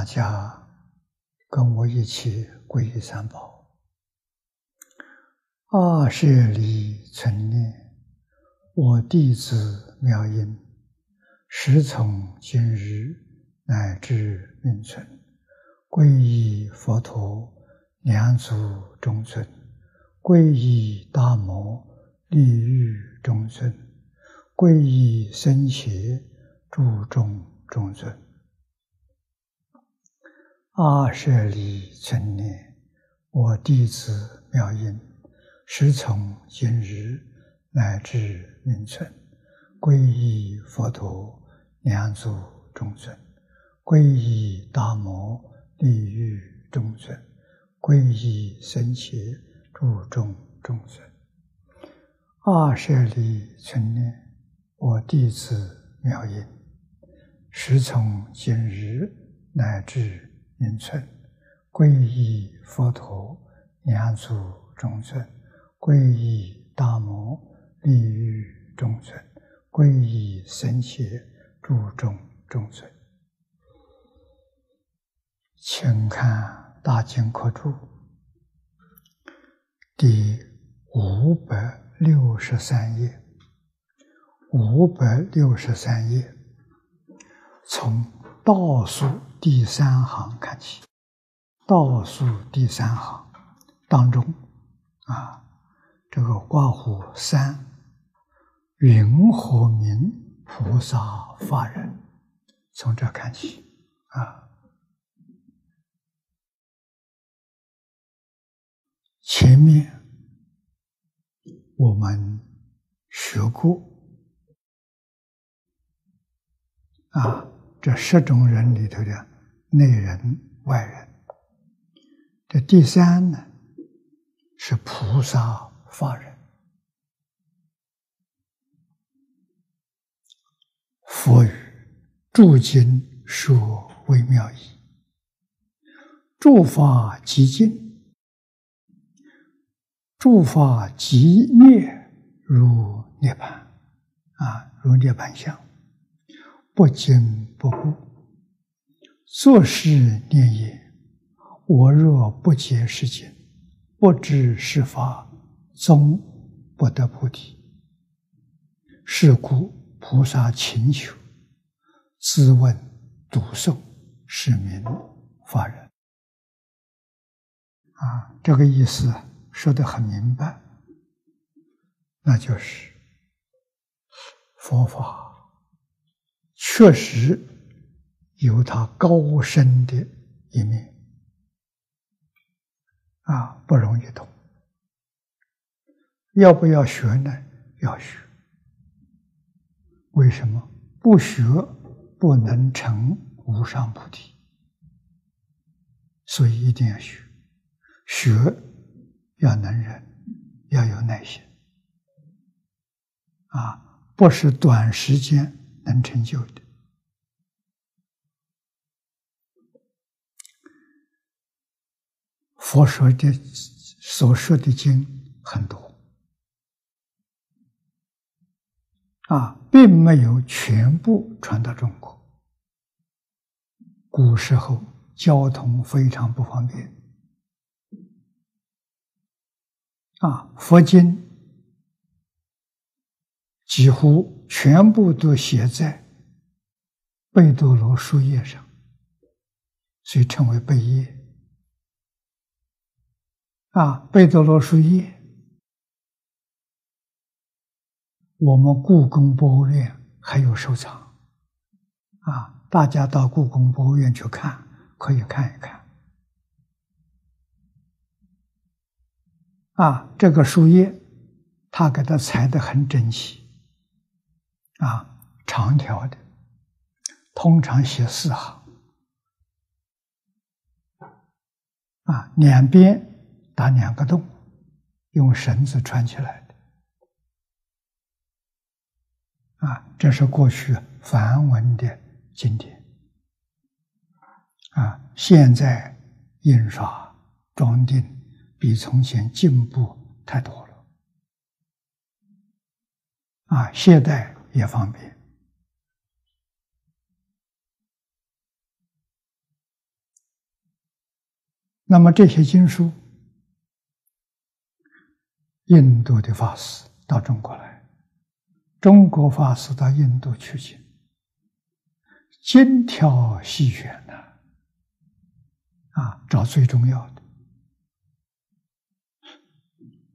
大家跟我一起皈依三宝。二舍里存念，我弟子妙音，时从今日。乃至命存，皈依佛陀，两足中尊；皈依大摩，利欲中尊；皈依僧伽，注众中尊。阿舍利存念，我弟子妙音，时从今日乃至命存，皈依佛陀，两足众尊。皈依大摩利欲众尊，皈依僧伽注众众尊。二舍利存念，我弟子妙音，时从今日乃至命存，皈依佛陀两足众尊，皈依大摩利欲众尊，皈依僧伽注众众尊。请看《大经科注》第五百六十三页，五百六十三页，从倒数第三行看起。倒数第三行当中，啊，这个挂虎三，云何名菩萨法人？从这看起，啊。前面我们学过啊，这十种人里头的内人、外人。这第三呢，是菩萨法人。佛语诸经说微妙义，诸法极尽。诸法即灭如涅槃，啊，如涅槃相，不惊不怖。作是念也：我若不解世间，不知是法，终不得菩提。是故菩萨请求，自问读诵，是名法人。啊，这个意思。说的很明白，那就是佛法确实有它高深的一面啊，不容易懂。要不要学呢？要学。为什么不学不能成无上菩提？所以一定要学，学。要能忍，要有耐心，啊，不是短时间能成就的。佛说的、所说的经很多，啊，并没有全部传到中国。古时候交通非常不方便。啊，佛经几乎全部都写在贝多罗书页上，所以称为贝叶。啊，贝多罗书页，我们故宫博物院还有收藏。啊，大家到故宫博物院去看，可以看一看。啊，这个树叶，他给它裁的很整齐，啊，长条的，通常写四行，啊，两边打两个洞，用绳子穿起来的，啊，这是过去梵文的经典，啊，现在印刷装订比从前进步太多了，啊，携带也方便。那么这些经书，印度的法师到中国来，中国法师到印度取经，精挑细选的，啊，找最重要的，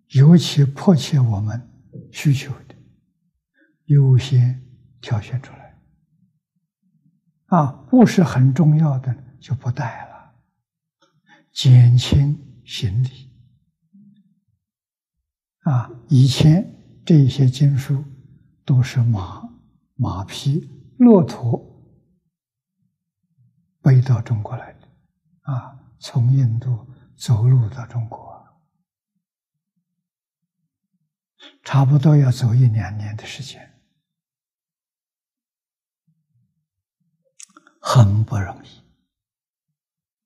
尤其迫切我们需求的，优先挑选出来，啊，不是很重要的就不带了。减轻行李。啊！以前这些经书都是马、马匹、骆驼背到中国来的啊，从印度走路到中国，差不多要走一两年的时间，很不容易。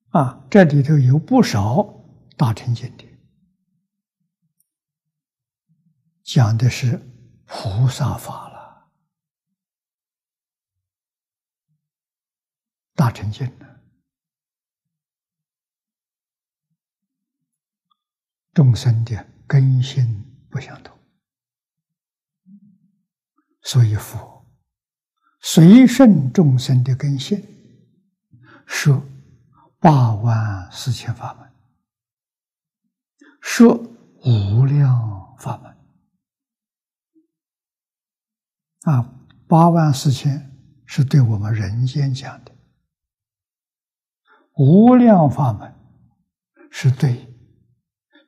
啊，这里头有不少大乘经典，讲的是菩萨法了，大乘经的众生的根性不相同，所以佛随顺众生的根性说。八万四千法门，说无量法门啊！八万四千是对我们人间讲的，无量法门是对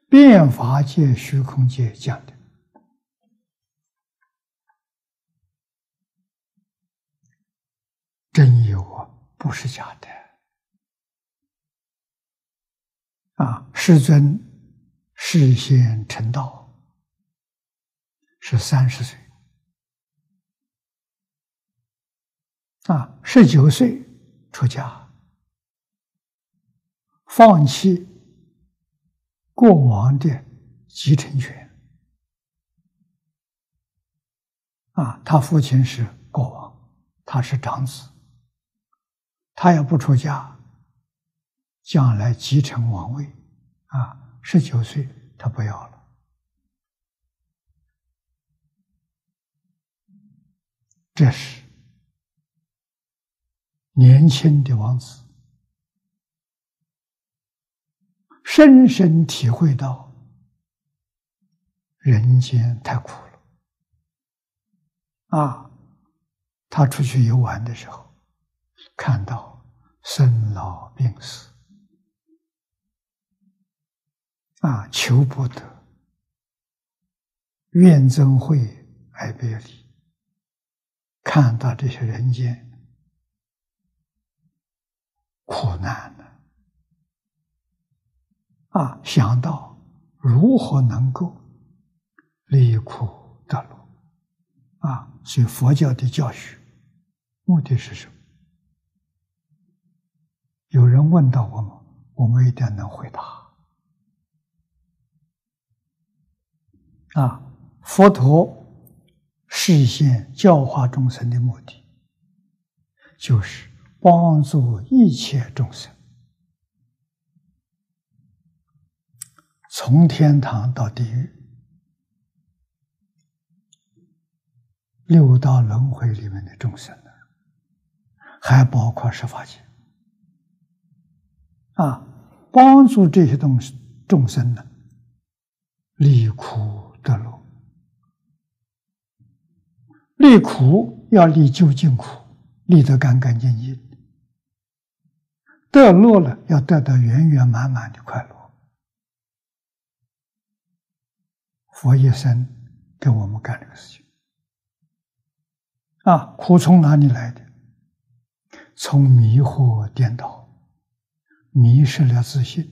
变法界、虚空界讲的，真有啊，不是假的。啊，世尊事先成道是三十岁，啊，十九岁出家，放弃国王的继承权，啊，他父亲是国王，他是长子，他要不出家。将来继承王位，啊，十九岁他不要了。这是年轻的王子，深深体会到人间太苦了。啊，他出去游玩的时候，看到生老病死。啊，求不得，怨憎会，爱别离。看到这些人间苦难呢，啊，想到如何能够离苦得乐，啊，所以佛教的教学目的是什么？有人问到我们，我们一定能回答。啊，佛陀实现教化众生的目的，就是帮助一切众生。从天堂到地狱、六道轮回里面的众生呢，还包括十法界。啊，帮助这些东西众生呢，离苦。得乐，离苦要离究竟苦，离得干干净净；得乐了，要得到圆圆满满的快乐。佛一生给我们干这个事情啊，苦从哪里来的？从迷惑颠倒，迷失了自信，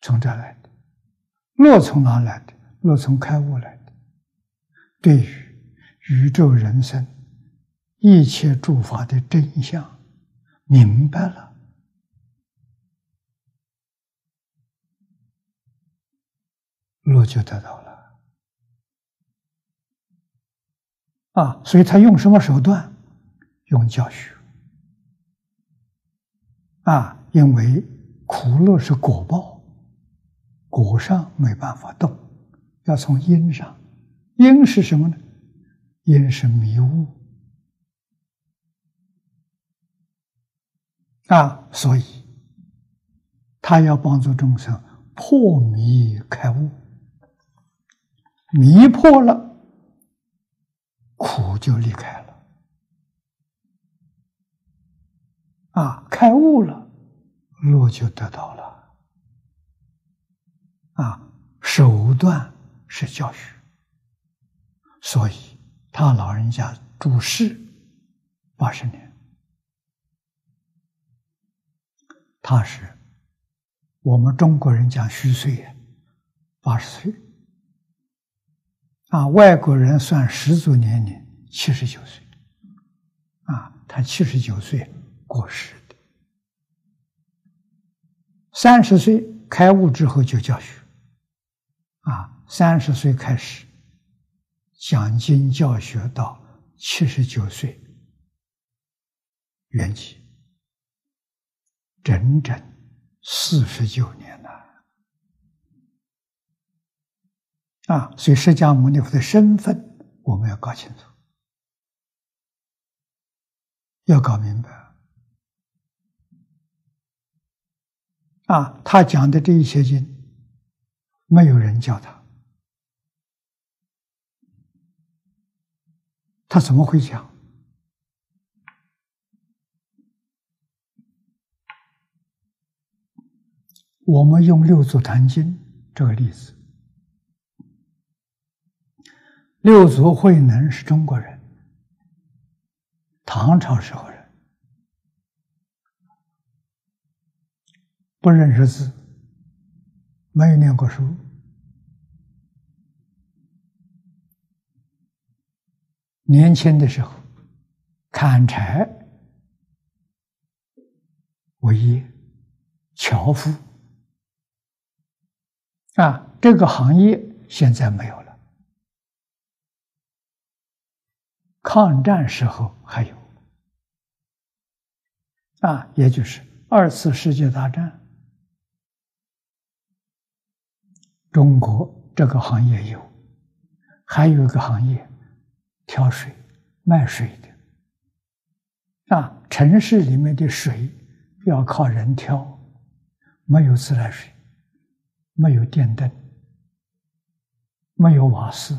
从这来的。乐从哪来的？乐从开悟来的。对于宇宙人生一切诸法的真相，明白了，路就得到了。啊，所以他用什么手段？用教学。啊，因为苦乐是果报，果上没办法动，要从因上。因是什么呢？因是迷雾啊，所以他要帮助众生破迷开悟，迷破了，苦就离开了啊，开悟了，路就得到了啊，手段是教学，所以。他老人家住世八十年，他是我们中国人讲虚岁，八十岁。啊，外国人算十足年龄七十九岁。啊，他七十九岁过世的，三十岁开悟之后就教学。啊，三十岁开始。讲经教学到七十九岁圆寂，整整四十九年了啊！所以释迦牟尼佛的身份我们要搞清楚，要搞明白啊！他讲的这一些经，没有人教他。他怎么会讲？我们用《六祖坛经》这个例子，六祖慧能是中国人，唐朝时候人，不认识字，没有念过书。年轻的时候，砍柴。为业，樵夫。啊，这个行业现在没有了。抗战时候还有啊，也就是二次世界大战，中国这个行业有，还有一个行业。挑水，卖水的，啊，城市里面的水要靠人挑，没有自来水，没有电灯，没有瓦斯，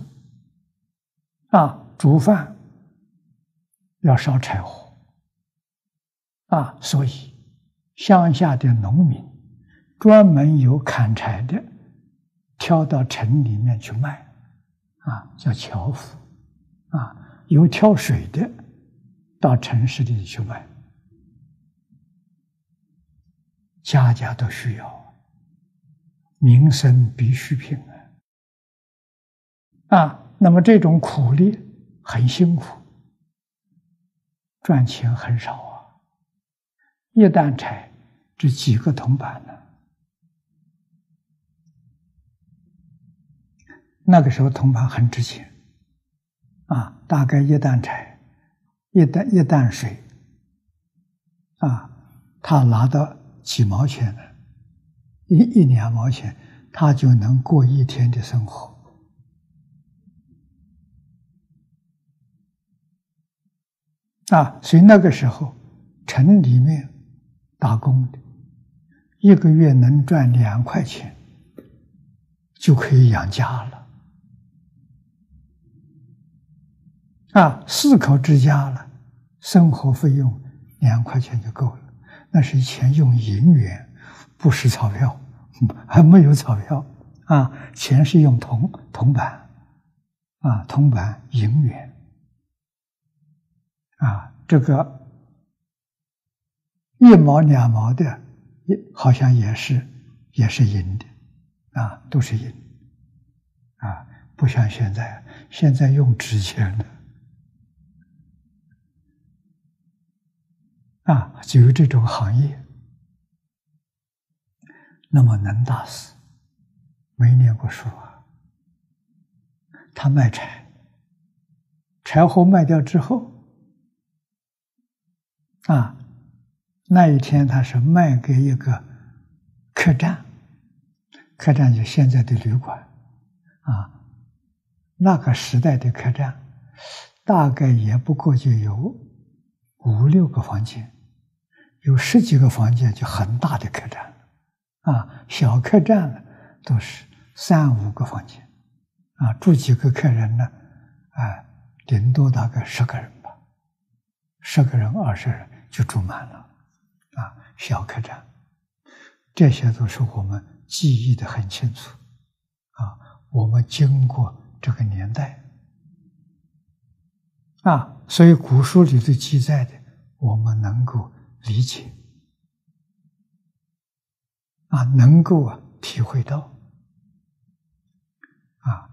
啊，煮饭要烧柴火，啊，所以乡下的农民专门有砍柴的，挑到城里面去卖，啊，叫樵夫。啊，有挑水的到城市里去卖，家家都需要，民生必需品啊！啊，那么这种苦力很辛苦，赚钱很少啊，一担柴值几个铜板呢？那个时候铜板很值钱。啊，大概一担柴，一担一担水，啊，他拿到几毛钱呢？一一两毛钱，他就能过一天的生活。啊，所以那个时候，城里面打工的，一个月能赚两块钱，就可以养家了。啊，四口之家了，生活费用两块钱就够了。那是以前用银元，不是钞票，还没有钞票啊。钱是用铜铜板，啊，铜板银元，啊，这个一毛两毛的，也好像也是也是银的，啊，都是银，啊，不像现在，现在用纸钱的。啊，就有这种行业。那么能大师没念过书啊，他卖柴，柴火卖掉之后，啊，那一天他是卖给一个客栈，客栈就现在的旅馆，啊，那个时代的客栈，大概也不过就有五六个房间，有十几个房间就很大的客栈。啊，小客栈呢，都是三五个房间，啊，住几个客人呢？啊，顶多大概十个人吧，十个人、二十人就住满了，啊，小客栈，这些都是我们记忆的很清楚，啊，我们经过这个年代，啊，所以古书里头记载的，我们能够理解。啊，能够啊体会到，啊，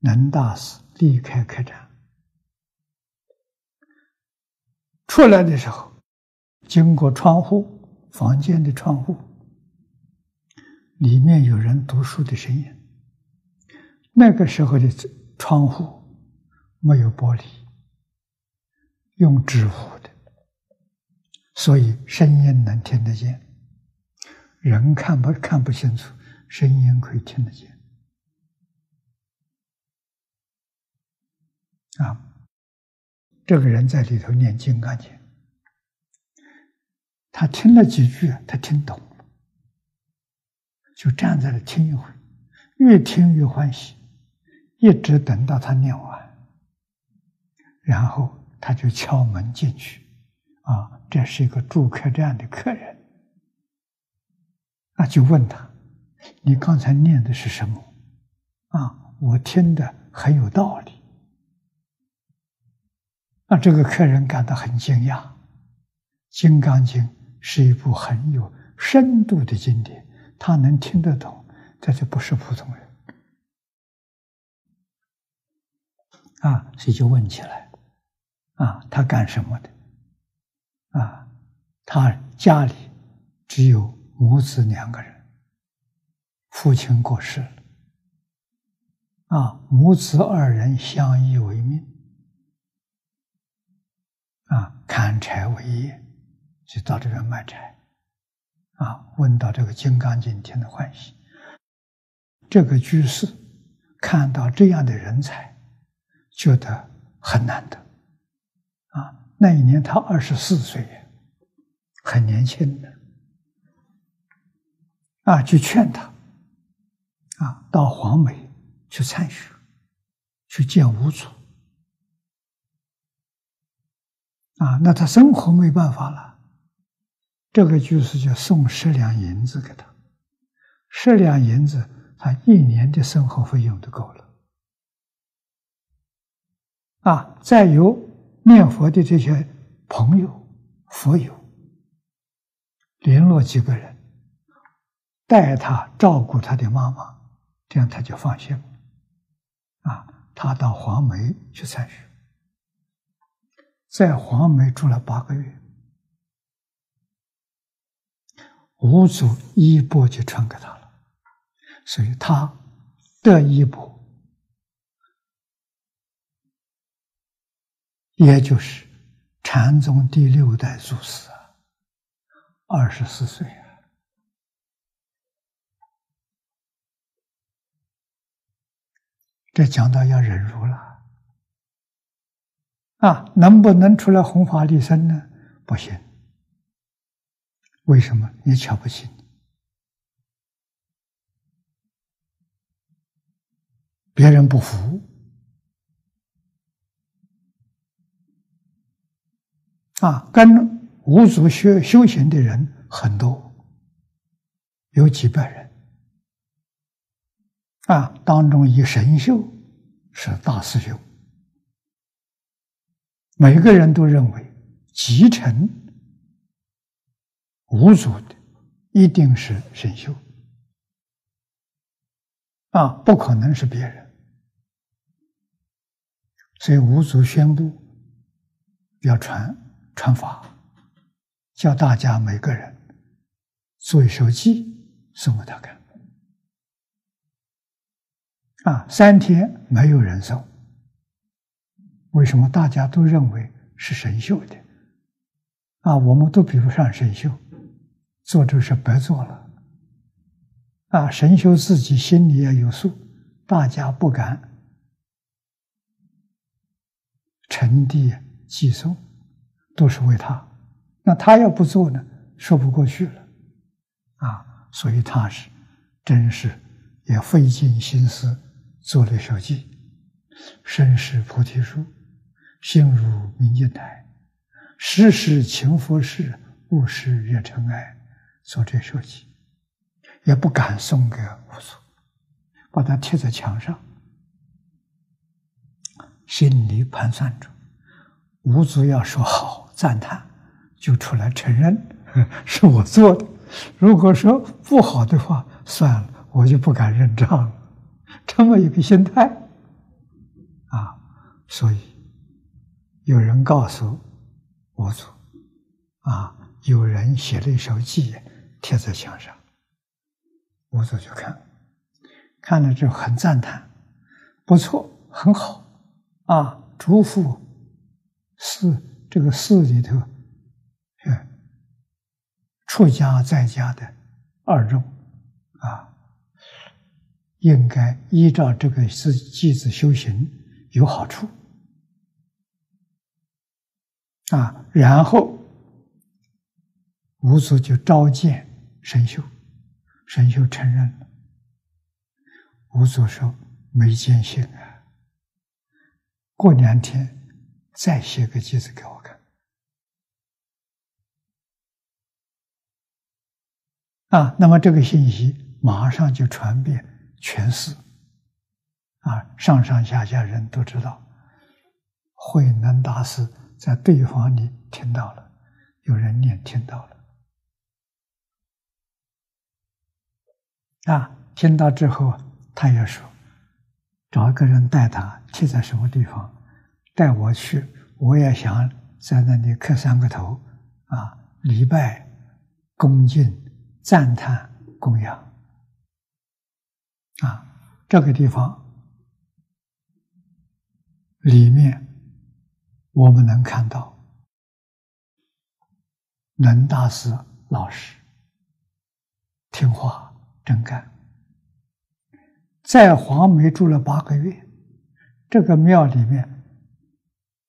能大师离开客栈出来的时候，经过窗户，房间的窗户，里面有人读书的声音。那个时候的窗户没有玻璃，用纸糊的，所以声音能听得见。人看不看不清楚，声音可以听得见。啊，这个人在里头念《金刚经》，他听了几句，他听懂了，就站在那听一会越听越欢喜，一直等到他念完，然后他就敲门进去。啊，这是一个住客栈的客人。那就问他：“你刚才念的是什么？”啊，我听的很有道理。那这个客人感到很惊讶，《金刚经》是一部很有深度的经典，他能听得懂，这就不是普通人。啊，所以就问起来：“啊，他干什么的？”啊，他家里只有。母子两个人，父亲过世了，啊，母子二人相依为命，啊，砍柴为业，就到这边卖柴，啊，问到这个《金刚经》，听得欢喜。这个居士看到这样的人才，觉得很难得，啊，那一年他二十四岁，很年轻的。啊，去劝他，啊，到黄梅去参学，去见五祖。啊，那他生活没办法了，这个居士就送十两银子给他，十两银子，他一年的生活费用都够了。啊，再由念佛的这些朋友、佛友联络几个人。带他照顾他的妈妈，这样他就放心了。啊，他到黄梅去参学，在黄梅住了八个月，五祖衣钵就传给他了，所以他的衣钵，也就是禅宗第六代祖师啊，二十四岁。这讲到要忍辱了，啊，能不能出来弘法利生呢？不行。为什么？你瞧不起别人不服啊？跟五祖学修行的人很多，有几百人。啊，当中以神秀是大师兄，每个人都认为集成五祖的一定是神秀，啊，不可能是别人，所以五祖宣布要传传法，叫大家每个人做一首记送给他看。啊，三天没有人送，为什么？大家都认为是神秀的，啊，我们都比不上神秀，做这事白做了。啊，神秀自己心里也有数，大家不敢呈递寄送，都是为他。那他要不做呢，说不过去了。啊，所以他是真是也费尽心思。做了手记，身是菩提树，心如明镜台，时时勤佛事，勿使惹尘埃。做这手记，也不敢送给五祖，把它贴在墙上，心里盘算着，五祖要说好赞叹，就出来承认 是我做的；如果说不好的话，算了，我就不敢认账了。这么一个心态，啊，所以有人告诉我祖，啊，有人写了一首偈贴在墙上，我祖就看，看了之后很赞叹，不错，很好，啊，嘱咐寺这个寺里头，嗯，出家在家的二众，啊。应该依照这个是句子修行有好处啊，然后五祖就召见神秀，神秀承认了。五祖说：“没见性啊，过两天再写个句子给我看。”啊，那么这个信息马上就传遍。全是啊，上上下下人都知道，慧能大师在对方里听到了，有人念听到了，啊，听到之后，他也说，找一个人带他去在什么地方，带我去，我也想在那里磕三个头，啊，礼拜、恭敬、赞叹、供养。啊，这个地方里面，我们能看到能大师老实、听话、真干，在黄梅住了八个月。这个庙里面，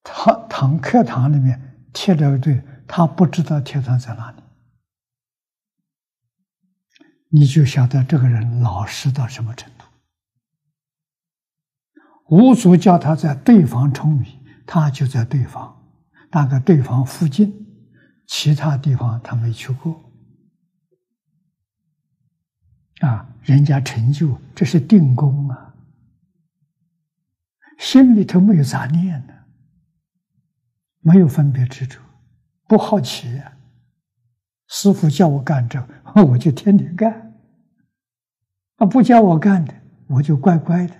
堂堂课堂里面贴了一对，他不知道贴堂在哪里。你就晓得这个人老实到什么程度。五祖叫他在对方舂米，他就在对方，大概对方附近，其他地方他没去过。啊，人家成就，这是定功啊，心里头没有杂念的，没有分别执着，不好奇。师傅叫我干这，我就天天干；啊，不叫我干的，我就乖乖的，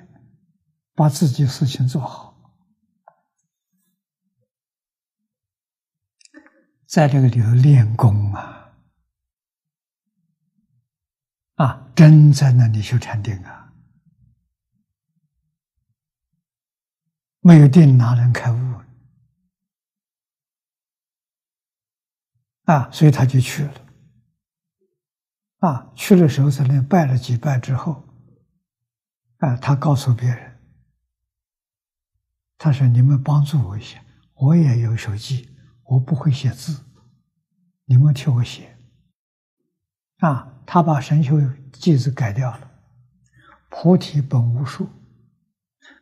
把自己事情做好。在这个里头练功啊，啊，真在那里修禅定啊，没有定哪能开悟？啊，所以他就去了。啊，去的时候在那拜了几拜之后，啊，他告诉别人，他说：“你们帮助我一下，我也有手机，我不会写字，你们替我写。”啊，他把神秀记子改掉了：“菩提本无树，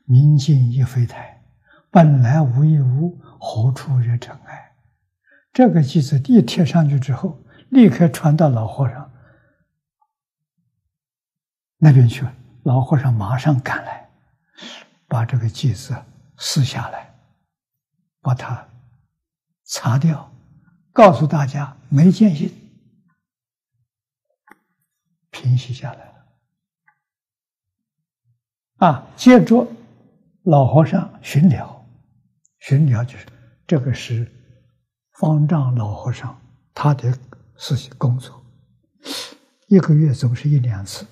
明镜亦非台，本来无一物，何处惹尘埃？”这个句子一贴上去之后，立刻传到老和尚那边去了。老和尚马上赶来，把这个句子撕下来，把它擦掉，告诉大家没见性，平息下来了。啊，接着老和尚巡了，巡了就是这个是。方丈老和尚他的事情工作，一个月总是一两次，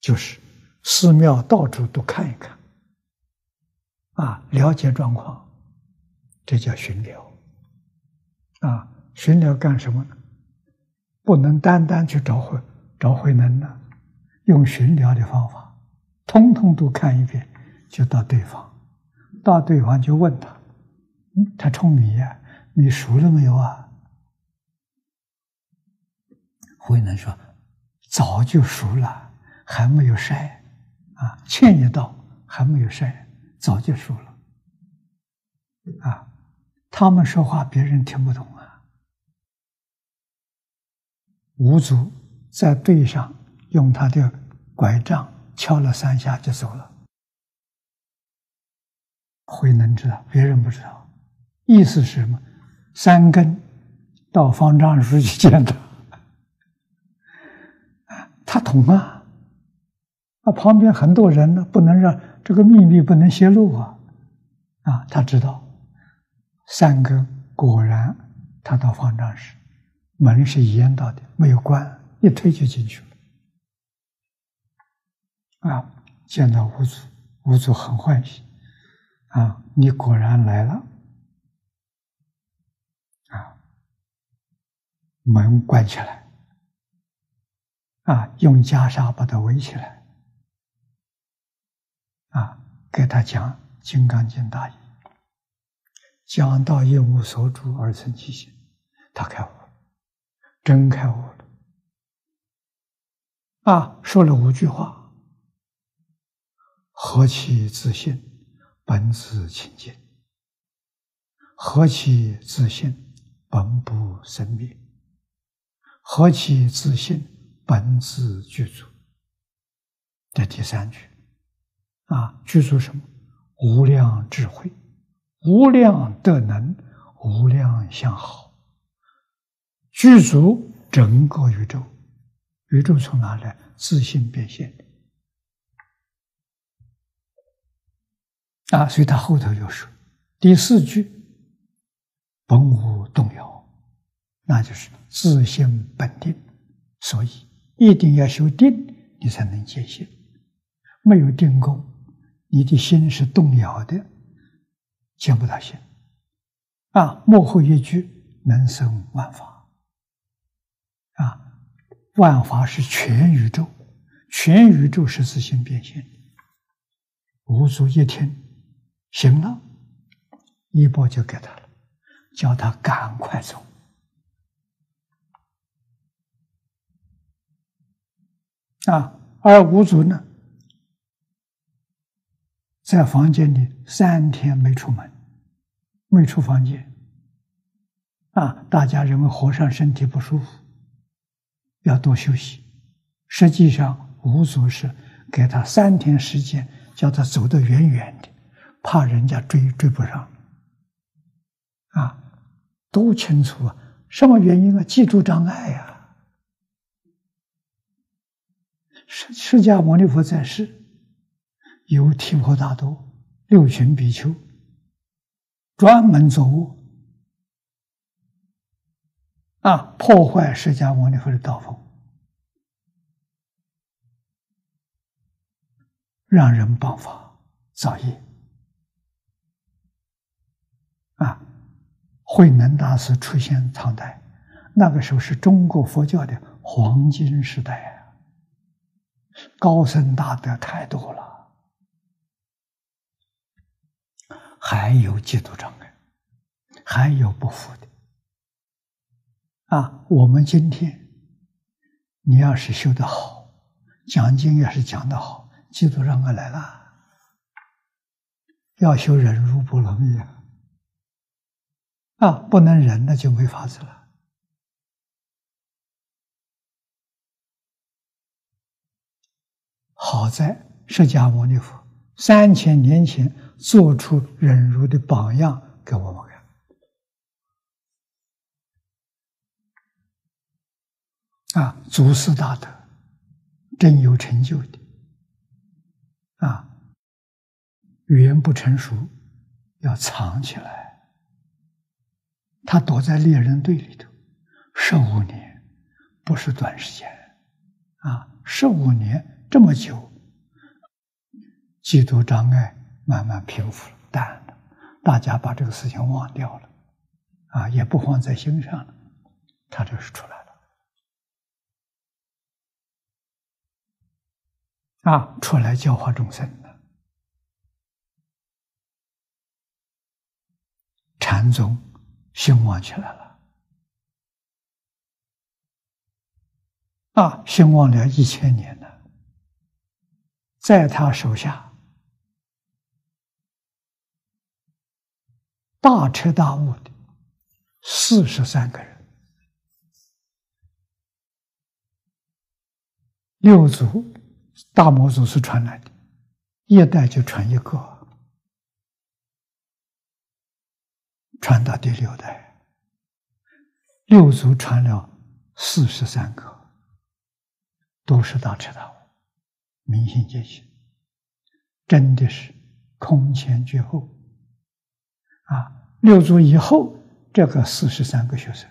就是寺庙到处都看一看，啊，了解状况，这叫巡疗。啊，巡疗干什么呢？不能单单去找慧找慧能呢，用巡疗的方法，通通都看一遍，就到对方，到对方就问他，嗯，他冲你呀，你熟了没有啊？慧能说：“早就熟了，还没有晒，啊，欠一道还没有晒，早就熟了。啊，他们说话别人听不懂啊。”五祖在队上用他的拐杖敲了三下就走了。慧能知道，别人不知道，意思是什么？三更到方丈书去见他。他懂啊，啊，旁边很多人呢，不能让这个秘密不能泄露啊，啊，他知道，三更果然，他到方丈室，门是严到的，没有关，一推就进去了，啊，见到五祖，五祖很欢喜，啊，你果然来了，啊，门关起来。啊，用袈裟把他围起来，啊，给他讲《金刚经》大义，讲到一无所住而生其心，他开悟了，真开悟了。啊，说了五句话：何其自信，本自清净；何其自信，本不生灭；何其自信。本自具足，这第三句啊，具足什么？无量智慧，无量德能，无量相好，具足整个宇宙。宇宙从哪来？自信变现的啊！所以他后头又说第四句：本无动摇，那就是自性本定，所以。一定要修定，你才能见性。没有定功，你的心是动摇的，见不到性。啊，幕后一句能生万法。啊，万法是全宇宙，全宇宙是自性变现。五祖一听，行了，一波就给他了，叫他赶快走。啊，而五祖呢，在房间里三天没出门，没出房间。啊，大家认为和尚身体不舒服，要多休息。实际上，五祖是给他三天时间，叫他走得远远的，怕人家追追不上。啊，都清楚啊，什么原因啊？记住障碍呀。释释迦牟尼佛在世，有提婆达多、六群比丘，专门作恶啊，破坏释迦牟尼佛的道风，让人谤法造业啊。慧能大师出现唐代，那个时候是中国佛教的黄金时代啊。高僧大德太多了，还有嫉妒障碍，还有不服的。啊，我们今天，你要是修得好，讲经要是讲得好，嫉妒障碍来了，要修忍辱不容易啊！啊，不能忍，那就没法子了。好在释迦牟尼佛三千年前做出忍辱的榜样给我们看，啊，祖师大德真有成就的，啊，语言不成熟要藏起来，他躲在猎人队里头，十五年不是短时间。啊，十五年这么久，嫉妒障碍慢慢平复了，淡了，大家把这个事情忘掉了，啊，也不放在心上了，他就是出来了，啊，出来教化众生了，禅宗兴旺起来了。啊，兴旺了一千年了，在他手下。大彻大悟的四十三个人，六祖大魔祖是传来的，一代就传一个，传到第六代，六祖传了四十三个。都是大彻大悟，明心见性，真的是空前绝后啊！六祖以后，这个四十三个学生，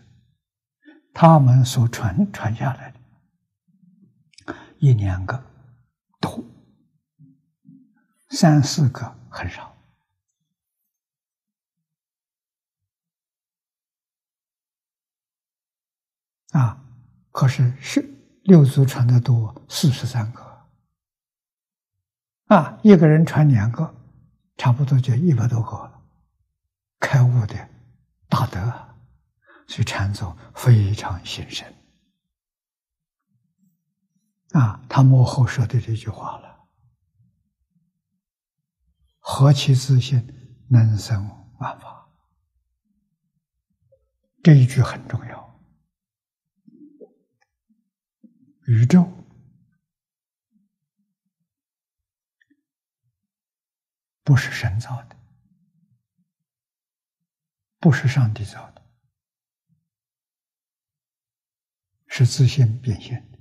他们所传传下来的，一两个多，三四个很少啊！可是是。六祖传的多，四十三个，啊，一个人传两个，差不多就一百多个了。开悟的大德，所以禅宗非常兴盛。啊，他幕后说的这句话了：“何其自信，能生万法。”这一句很重要。宇宙不是神造的，不是上帝造的，是自信变现的。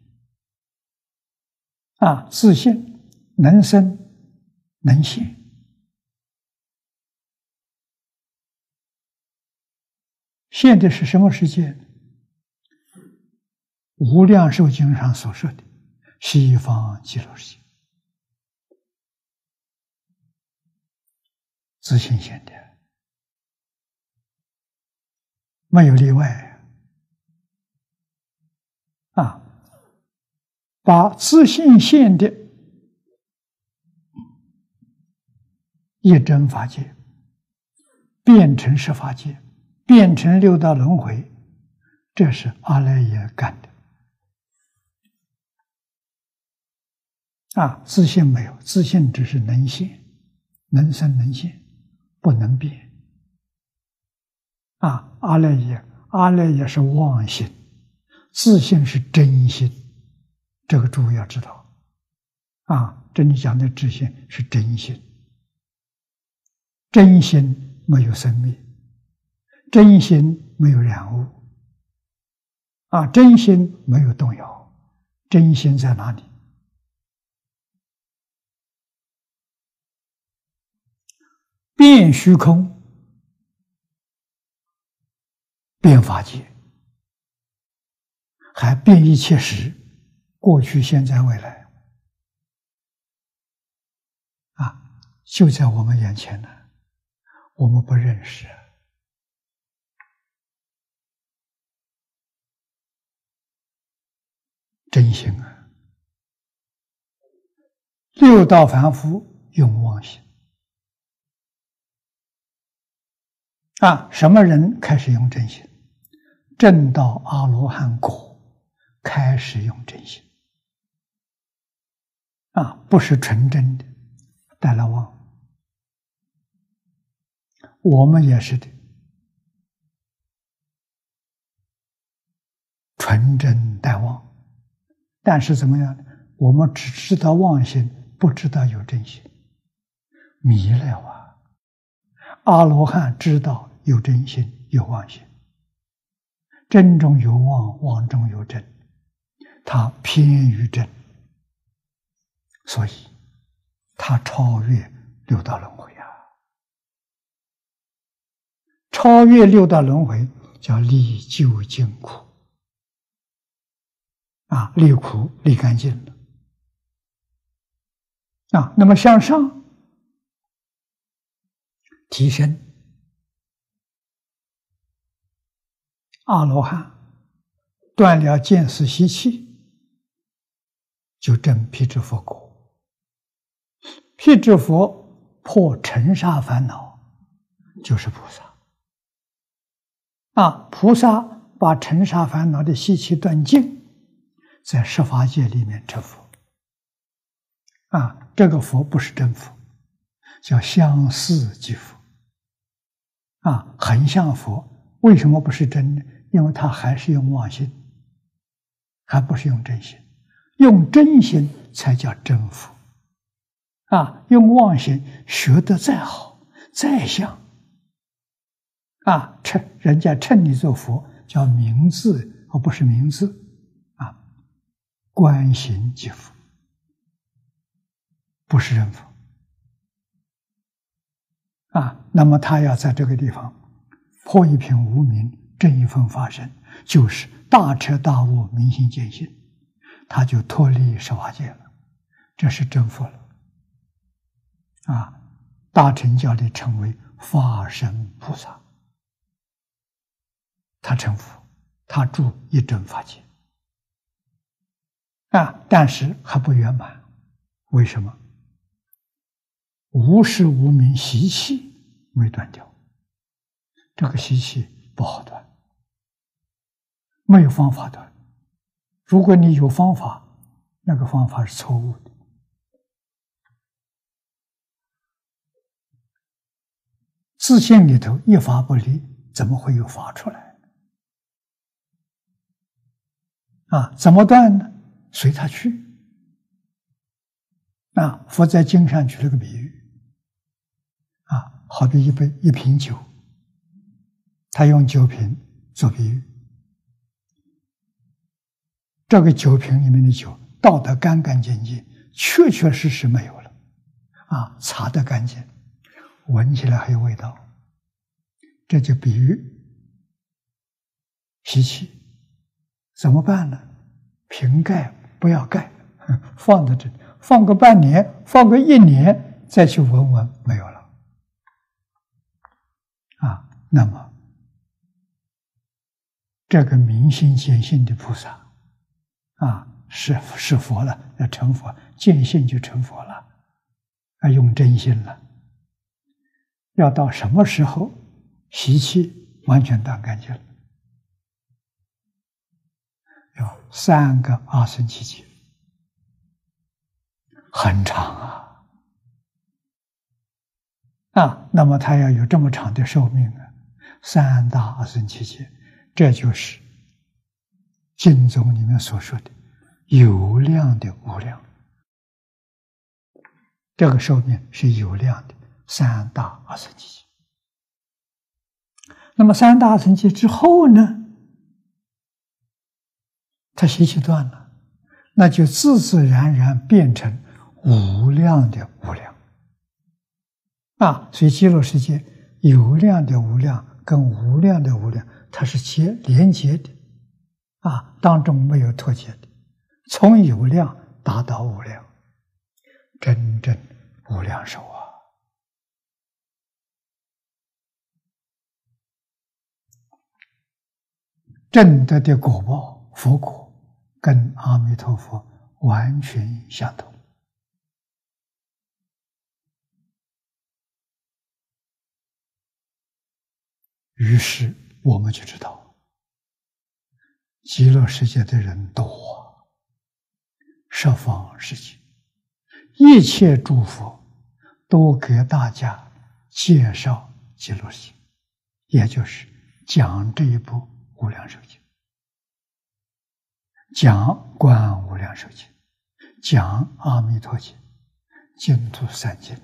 啊，自信能生能现，现的是什么世界？无量寿经上所说的西方极乐世界，自信现的，没有例外啊！把自信现的一真法界变成十法界，变成六道轮回，这是阿赖耶干的。啊，自信没有，自信只是能信，能生能现，不能变。啊，阿赖耶，阿赖耶是妄心，自信是真心，这个诸位要知道。啊，这里讲的自信是真心，真心没有生命，真心没有染污，啊，真心没有动摇，真心在哪里？变虚空，变法界，还变一切时，过去、现在、未来，啊，就在我们眼前呢。我们不认识，真心啊！六道凡夫永忘心。啊，什么人开始用真心？正到阿罗汉果，开始用真心。啊，不是纯真的，带了妄。我们也是的，纯真带妄。但是怎么样？我们只知道妄心，不知道有真心，迷了啊！阿罗汉知道。有真心，有妄心，真中有妄，妄中有真，他偏于真，所以他超越六道轮回啊！超越六道轮回叫历究竟苦。啊，离苦离干净。了。啊，那么向上提升，阿罗汉断了见思习气，就证辟支佛果。辟支佛破尘沙烦恼，就是菩萨。啊，菩萨把尘沙烦恼的习气断尽，在十法界里面成佛。啊，这个佛不是真佛，叫相似即佛。啊，很像佛，为什么不是真的？因为他还是用妄心，还不是用真心，用真心才叫真佛。啊，用妄心学得再好再像，啊，趁人家趁你做佛叫名字，而不是名字，啊，观行即佛。不是人佛啊，那么他要在这个地方破一片无名，正一份法身，就是大彻大悟、明心见性，他就脱离十法界了，这是真佛了。啊！大乘教里称为法身菩萨，他成佛，他住一真法界。啊，但是还不圆满，为什么？无始无明习气没断掉，这个习气不好断，没有方法断。如果你有方法，那个方法是错误的。自信里头一发不离，怎么会有法出来？啊，怎么断呢？随他去。啊，佛在经上举了个比喻。啊，好比一杯一瓶酒，他用酒瓶做比喻。这个酒瓶里面的酒倒得干干净净，确确实实没有了，啊，擦得干净，闻起来还有味道。这就比喻习气，怎么办呢？瓶盖不要盖，放在这里，放个半年，放个一年，再去闻闻，没有了。啊，那么这个明心见性的菩萨，啊，是是佛了，要成佛，见性就成佛了，啊，用真心了。要到什么时候习气完全断干净了？有三个阿僧祇劫，很长啊。啊，那么他要有这么长的寿命啊，三大阿僧祇劫，这就是经宗里面所说的有量的无量。这个寿命是有量的三大阿僧祇劫。那么三大阿僧祇之后呢，他习气断了，那就自自然然变成无量的无量。啊，所以极乐世界有量的无量跟无量的无量，它是结连接的，啊，当中没有脱节的，从有量达到无量，真正无量寿啊！正德的果报，佛果跟阿弥陀佛完全相同。于是我们就知道，极乐世界的人多，十方世界一切诸佛都给大家介绍极乐世界，也就是讲这一部《无量寿经》，讲《观无量寿经》，讲《阿弥陀经》，净土三经，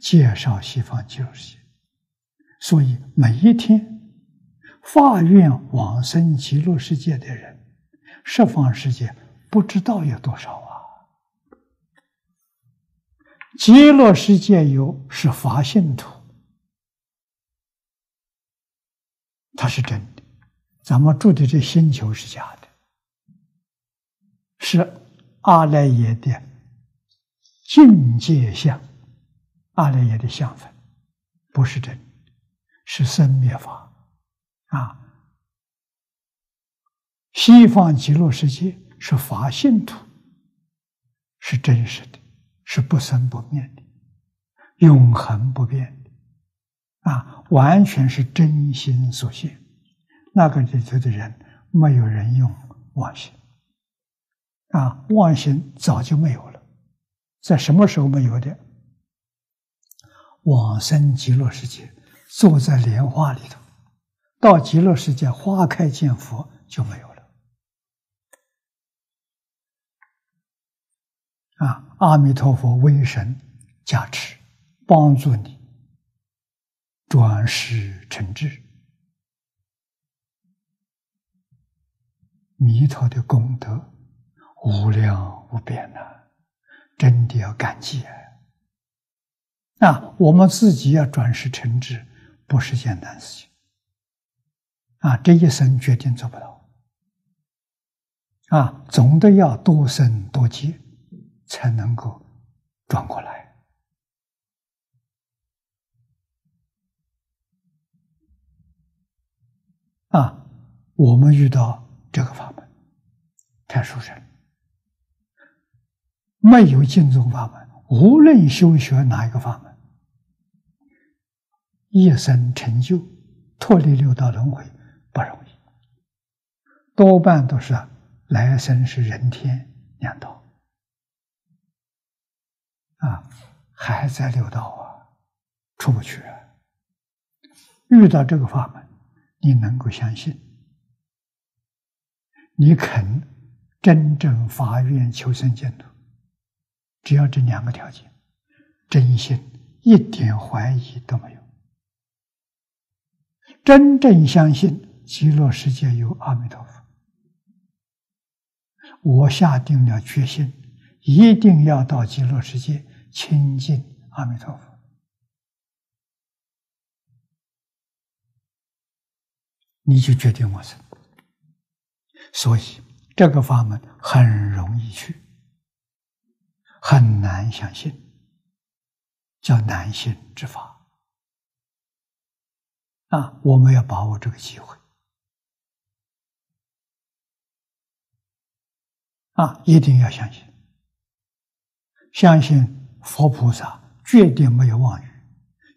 介绍西方极乐世界。所以每一天，发愿往生极乐世界的人，十方世界不知道有多少啊！极乐世界有是法性土，它是真的，咱们住的这星球是假的，是阿赖耶的境界相，阿赖耶的相分，不是真，是生灭法。啊。西方极乐世界是法性土，是真实的，是不生不灭的，永恒不变的，啊，完全是真心所现。那个里头的人，没有人用妄心，啊，妄心早就没有了，在什么时候没有的？往生极乐世界，坐在莲花里头，到极乐世界花开见佛就没有了。啊，阿弥陀佛威神加持，帮助你转世成智。弥陀的功德无量无边呐，真的要感激啊！那我们自己要转世成智，不是简单事情啊！这一生决定做不到啊，总得要多生多劫才能够转过来啊！我们遇到。这个法门太殊胜，没有净宗法门，无论修学哪一个法门，一生成就脱离六道轮回，多半都是来生是人天两道啊，还在六道啊，出不去啊。遇到这个法门，你能够相信。你肯真正发愿求生净土，只要这两个条件，真心一点怀疑都没有，真正相信极乐世界有阿弥陀佛，我下定了决心，一定要到极乐世界亲近阿弥陀佛，你就决定我生。所以，这个法门很容易去，很难相信，叫难信之法。啊，我们要把握这个机会，啊，一定要相信，相信佛菩萨绝对没有妄语，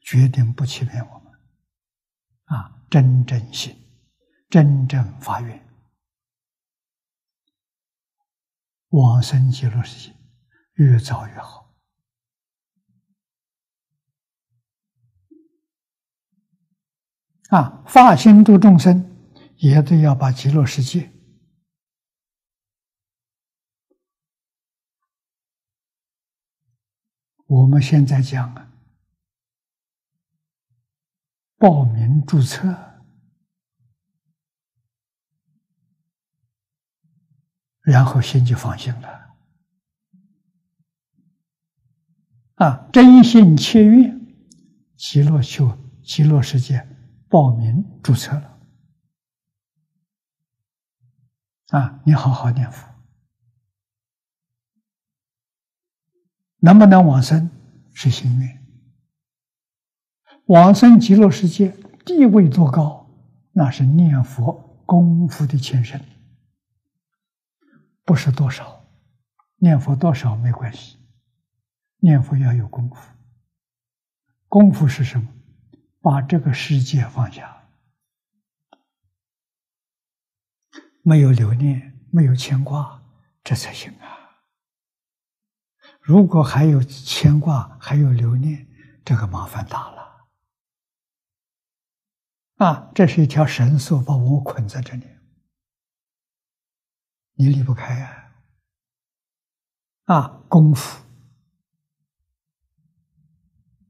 绝对不欺骗我们，啊，真正信，真正发愿。往生极乐世界，越早越好。啊，发心度众生，也得要把极乐世界。我们现在讲啊，报名注册。然后心就放心了，啊，真心切愿，极乐修极乐世界报名注册了，啊，你好好念佛，能不能往生是心愿，往生极乐世界地位多高，那是念佛功夫的前身。不是多少，念佛多少没关系，念佛要有功夫。功夫是什么？把这个世界放下，没有留念，没有牵挂，这才行啊。如果还有牵挂，还有留念，这个麻烦大了。啊，这是一条绳索，把我捆在这里。你离不开啊！啊，功夫，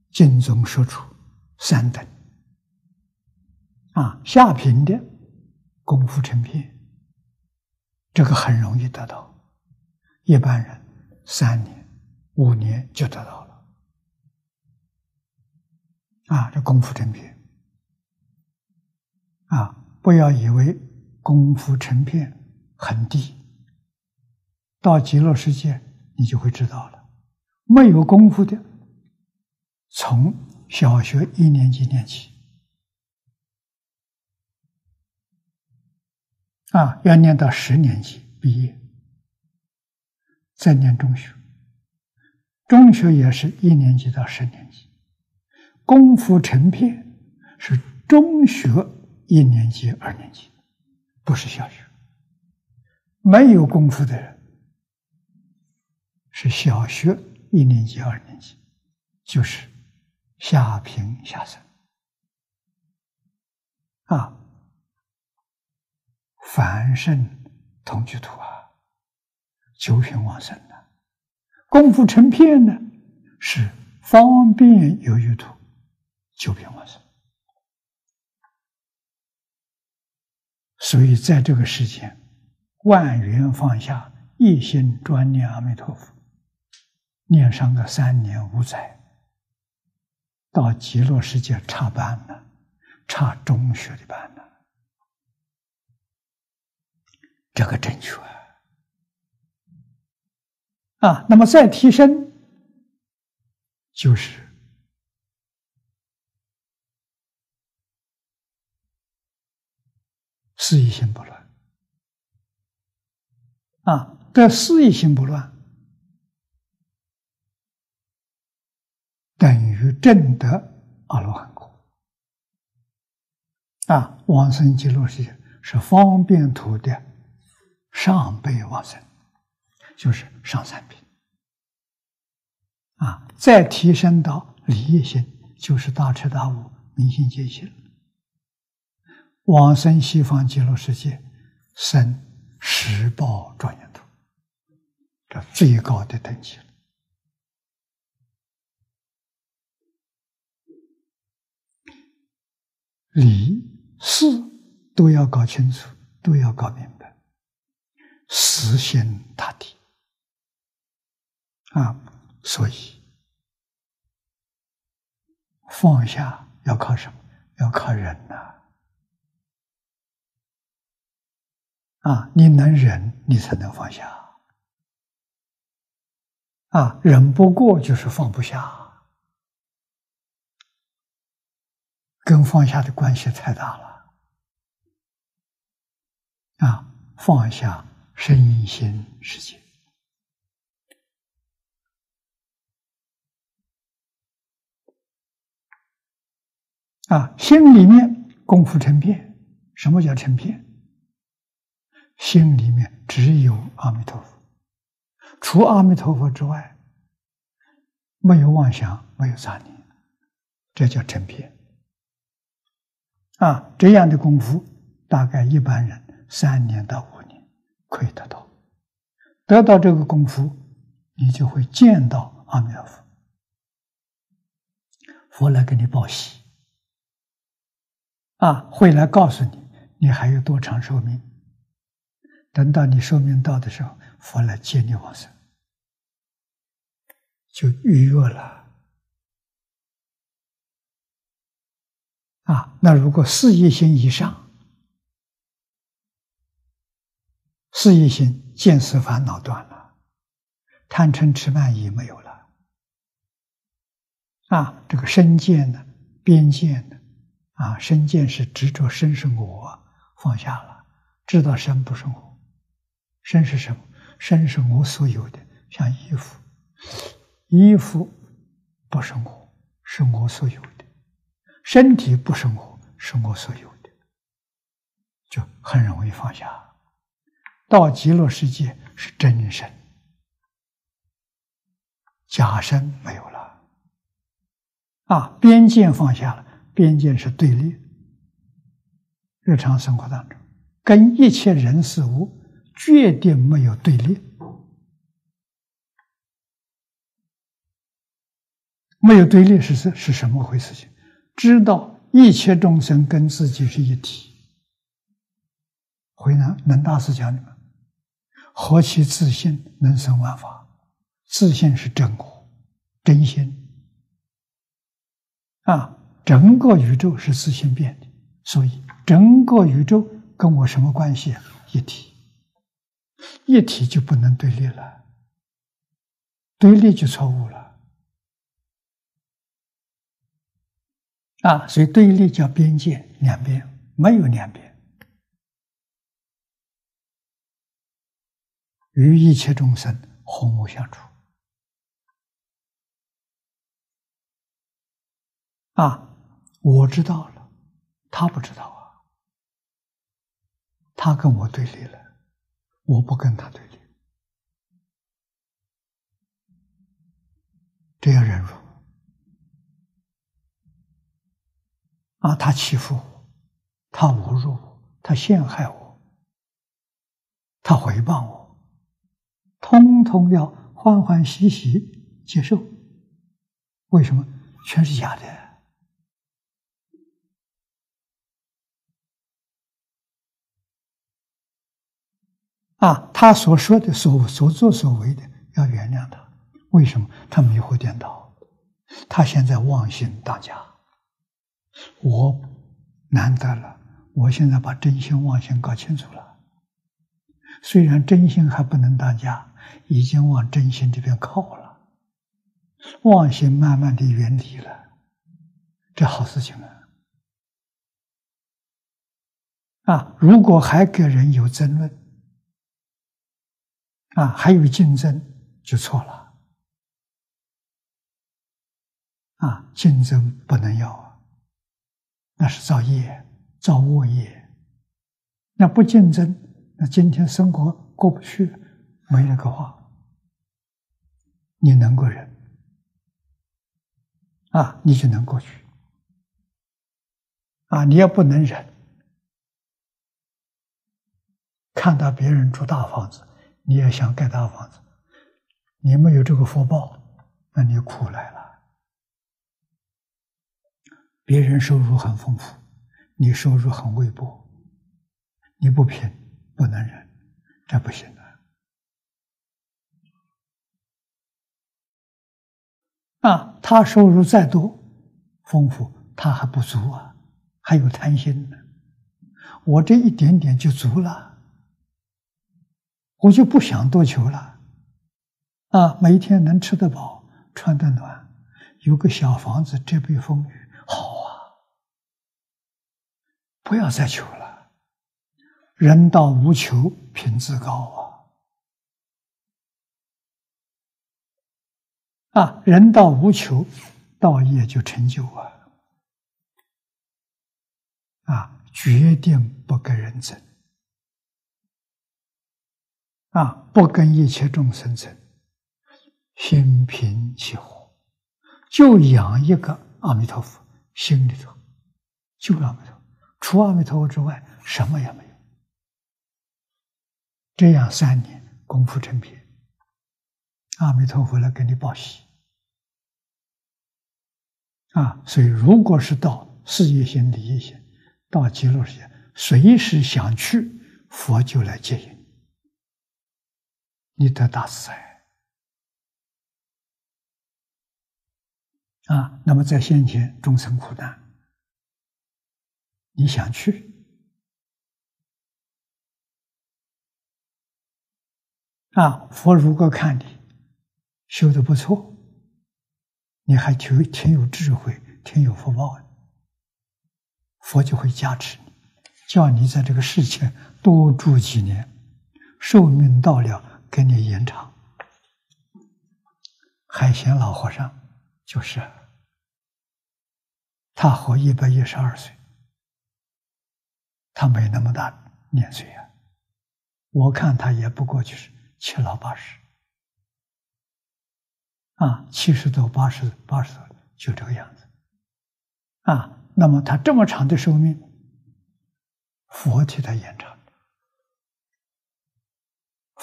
经中说出三等啊，下品的功夫成片，这个很容易得到，一般人三年、五年就得到了啊，这功夫成片啊，不要以为功夫成片。很低，到极乐世界，你就会知道了。没有功夫的，从小学一年级念起，啊，要念到十年级毕业，再念中学。中学也是一年级到十年级，功夫成片是中学一年级、二年级，不是小学。没有功夫的人是小学一年级、二年级，就是下平下生啊，凡圣同居土啊，九品往生的。功夫成片呢，是方便有余土，九品往生。所以在这个世间，万缘放下，一心专念阿弥陀佛，念上个三年五载，到极乐世界插班了，插中学的班了，这个正确。啊，那么再提升，就是四意心不乱。啊，这四意心不乱，等于正得阿罗汉果。啊，往生极乐世界是方便土的上辈往生。就是上三品，啊，再提升到理业心，就是大彻大悟、明心见性，往生西方极乐世界，生十报庄严土，这最高的等级了。理事都要搞清楚，都要搞明白，实现大体。啊，所以放下要靠什么？要靠忍呐！啊，你能忍，你才能放下。啊，忍不过就是放不下，跟放下的关系太大了。啊，放下身心世界。啊，心里面功夫成片，什么叫成片？心里面只有阿弥陀佛，除阿弥陀佛之外，没有妄想，没有杂念，这叫成片。啊，这样的功夫，大概一般人三年到五年可以得到。得到这个功夫，你就会见到阿弥陀佛，佛来给你报喜。啊，会来告诉你，你还有多长寿命？等到你寿命到的时候，佛来接你往生，就预约了。啊，那如果四业心以上，四业心见思烦恼断了，贪嗔痴慢疑没有了。啊，这个身见呢，边见呢？啊，身见是执着身是我，放下了，知道身不是我，身是什么？身是我所有的，像衣服，衣服不是我，是我所有的；身体不是我，是我所有的，就很容易放下。到极乐世界是真身，假身没有了，啊，边界放下了。边界是对立，日常生活当中，跟一切人事物绝对没有对立，没有对立是是是什么回事？情知道一切众生跟自己是一体。回南能大师讲的嘛，何其自信能生万法，自信是真我，真心啊。整个宇宙是自性变的，所以整个宇宙跟我什么关系啊？一体。一体就不能对立了，对立就错误了。啊，所以对立叫边界，两边没有两边，与一切众生和睦相处。啊，我知道了，他不知道啊，他跟我对立了。我不跟他对立，这样忍辱啊！他欺负我，他侮辱我，他陷害我，他回报我，通通要欢欢喜喜接受。为什么？全是假的。啊，他所说的、所所作所为的，要原谅他。为什么？他迷惑颠倒，他现在妄心当家。我难得了，我现在把真心妄心搞清楚了。虽然真心还不能当家，已经往真心这边靠了，妄心慢慢的远离了，这好事情啊！啊，如果还给人有争论。啊，还有竞争就错了。啊，竞争不能要啊，那是造业，造恶业。那不竞争，那今天生活过不去，没那个话，你能够忍，啊，你就能过去。啊，你要不能忍，看到别人住大房子。你也想盖大房子，你没有这个福报，那你苦来了。别人收入很丰富，你收入很微薄，你不拼不能忍，这不行的。啊，他收入再多丰富，他还不足啊，还有贪心呢。我这一点点就足了。我就不想多求了，啊，每天能吃得饱、穿得暖，有个小房子遮避风雨，好啊！不要再求了，人道无求，品质高啊！啊，人道无求，道业就成就啊！啊，决定不跟人争。啊，不跟一切众生争，心平气和，就养一个阿弥陀佛，心里头就阿弥陀佛，除阿弥陀佛之外，什么也没有。这样三年功夫成片，阿弥陀佛来给你报喜。啊，所以如果是到事业心、利益心，到极乐世界，随时想去，佛就来接引。你得大自在啊！那么在先前众生苦难，你想去啊？佛如果看你修的不错，你还挺挺有智慧，挺有福报的，佛就会加持你，叫你在这个世间多住几年，寿命到了。给你延长，海贤老和尚就是，他活一百一十二岁，他没那么大年岁啊，我看他也不过就是七老八十，啊，七十多、八十、八十多，就这个样子，啊，那么他这么长的寿命，佛替他延长。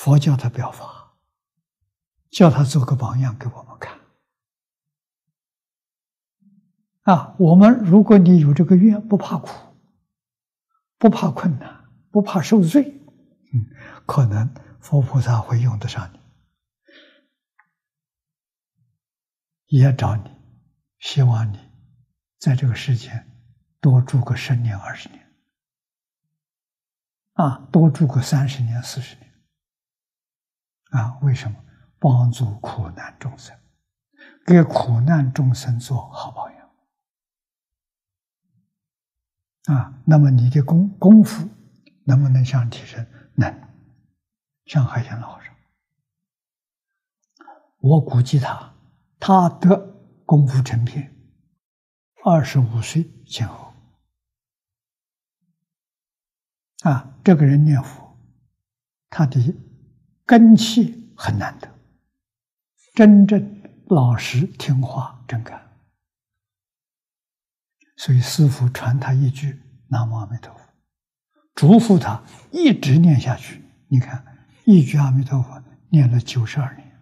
佛教他表法，叫他做个榜样给我们看。啊，我们如果你有这个愿，不怕苦，不怕困难，不怕受罪，嗯，可能佛菩萨会用得上你，也找你，希望你在这个世间多住个十年、二十年，啊，多住个三十年、四十年。啊，为什么？帮助苦难众生，给苦难众生做好榜样。啊，那么你的功功夫能不能像提升？能，像海贤老师，我估计他，他的功夫成片，二十五岁前后。啊，这个人念佛，他的根气很难得，真正老实听话真干。所以师父传他一句“南无阿弥陀佛”，嘱咐他一直念下去。你看，一句阿弥陀佛念了九十二年，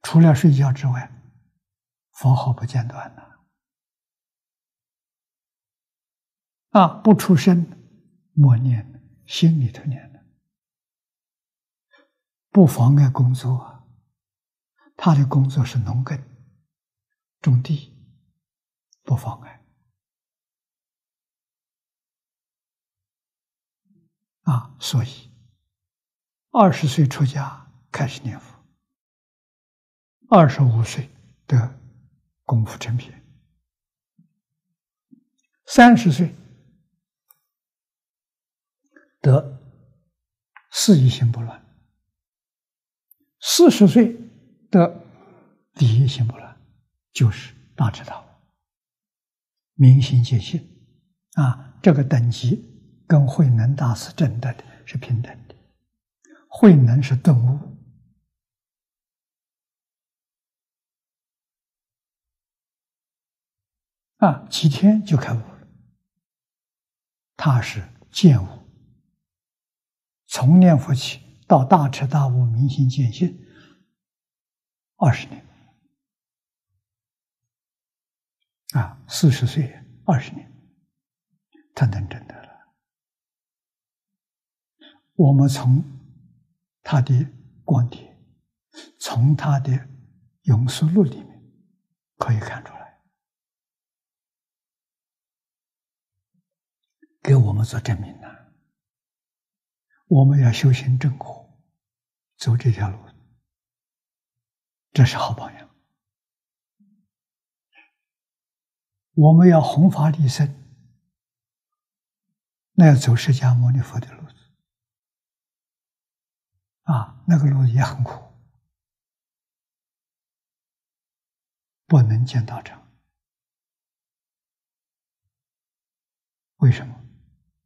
除了睡觉之外，佛号不间断的。啊，不出声，默念，心里头念的，不妨碍工作。他的工作是农耕。种地不妨碍啊，所以二十岁出家开始念佛，二十五岁得功夫成品，三十岁得四意心不乱，四十岁得第一心不乱。就是大彻大悟，明心见性啊！这个等级跟慧能大师证得的是平等的。慧能是顿悟啊，几天就开悟了。他是见悟，从念佛起到大彻大悟、明心见性，二十年。啊，四十岁二十年，他能证得了。我们从他的观点，从他的《永书录》里面可以看出来，给我们做证明。我们要修行正果，走这条路，这是好榜样。我们要弘法利生，那要走释迦牟尼佛的路子啊，那个路也很苦，不能见道长。为什么？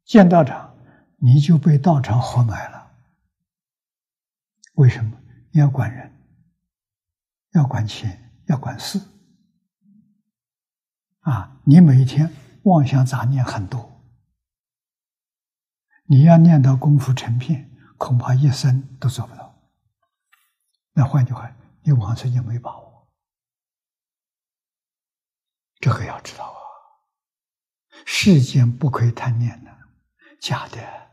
见道场，你就被道场活埋了。为什么？要管人，要管钱，要管事。啊，你每一天妄想杂念很多，你要念到功夫成片，恐怕一生都做不到。那换句话，你往生就没把握。这个要知道啊，世间不可以贪念的，假的。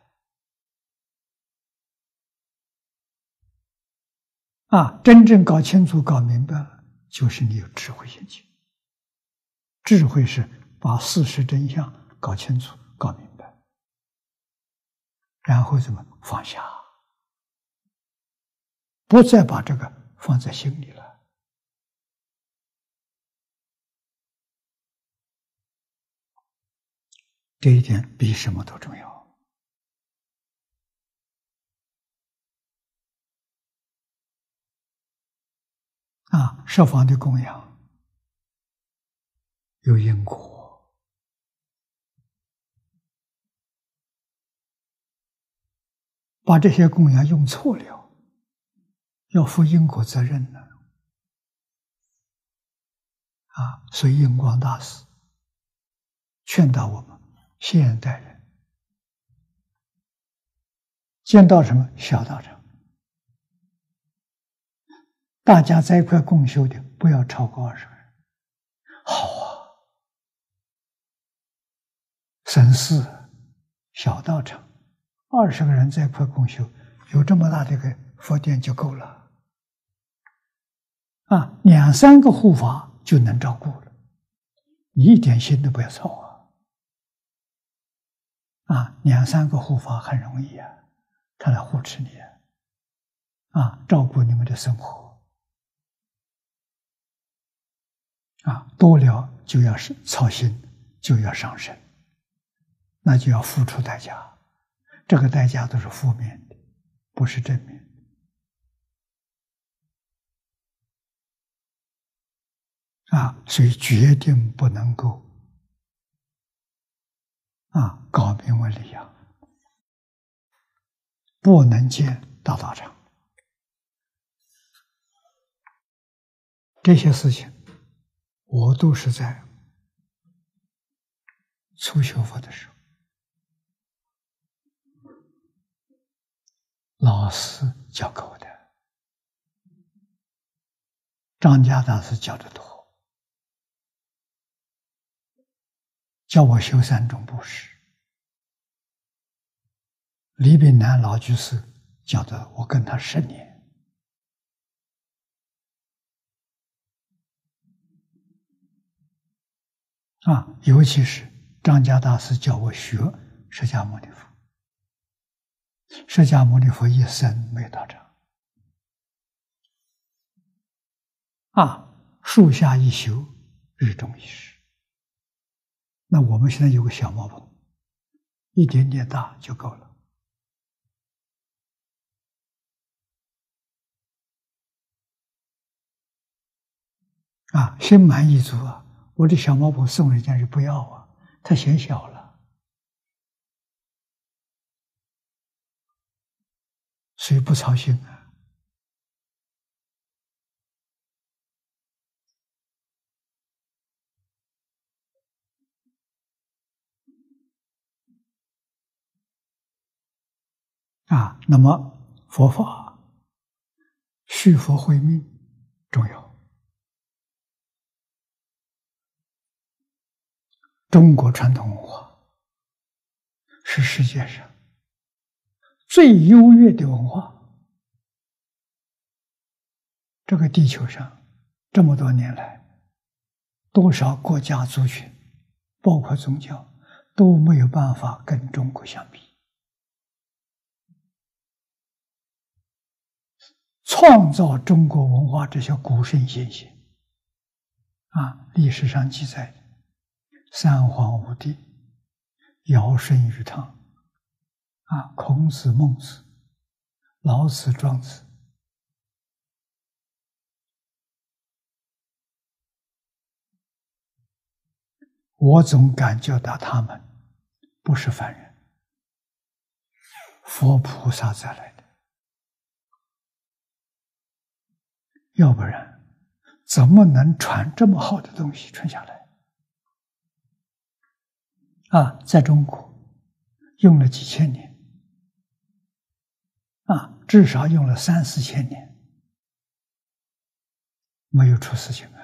啊，真正搞清楚、搞明白了，就是你有智慧心情。智慧是把事实真相搞清楚、搞明白，然后怎么放下，不再把这个放在心里了。这一点比什么都重要。啊，设防的供养。有因果，把这些供养用错了，要负因果责任的啊！所以印光大师劝导我们现代人见到什么小道场，大家在一块共修的，不要超过二十个人，好啊。省事小道场，二十个人在一块共修，有这么大的一个佛殿就够了。啊，两三个护法就能照顾了，你一点心都不要操啊！啊，两三个护法很容易啊，他来护持你啊啊，照顾你们的生活啊，多了就要是操心，就要伤身，那就要付出代价，这个代价都是负面的，不是正面的啊，所以决定不能够啊，搞名为利养。不能建大道场，这些事情我都是在初学佛的时候，老师教给我的，张家大师教的多，教我修三种布施。李炳南老居士教的，我跟他十年啊，尤其是张家大师教我学释迦牟尼佛。释迦牟尼佛一生没道场啊，树下一宿，日中一时。那我们现在有个小茅棚，一点点大就够了。啊，心满意足啊！我的小茅棚送人家就不要啊，太显小了，所以不操心啊。啊，那么佛法续佛慧命重要。中国传统文化是世界上最优越的文化。这个地球上这么多年来，多少国家族群，包括宗教，都没有办法跟中国相比。创造中国文化这些古圣先贤啊，历史上记载。三皇五帝，尧舜禹汤，啊，孔子、孟子、老子、庄子，我总感觉到他们不是凡人，佛菩萨再来的，要不然怎么能传这么好的东西传下来？啊，在中国用了几千年，啊，至少用了三四千年，没有出事情啊！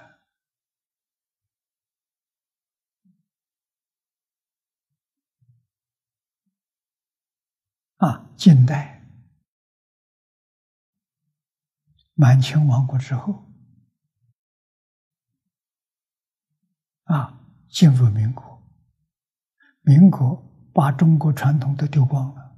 啊，近代满清亡国之后，啊，进入民国。民国把中国传统都丢光了，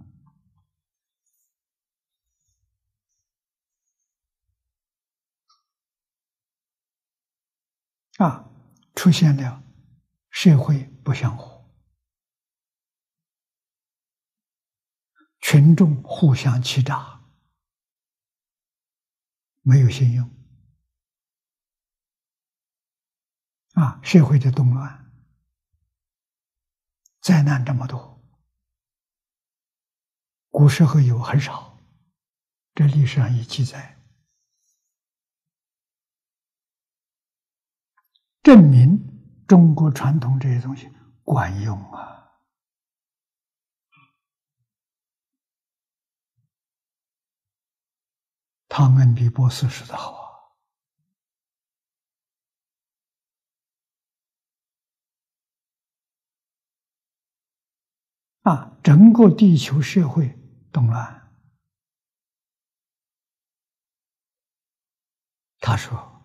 啊，出现了社会不相互，群众互相欺诈，没有信用，啊，社会的动乱。灾难这么多，古时候有很少，这历史上也记载，证明中国传统这些东西管用啊。汤恩比波斯说的好啊。整个地球社会动乱。他说：“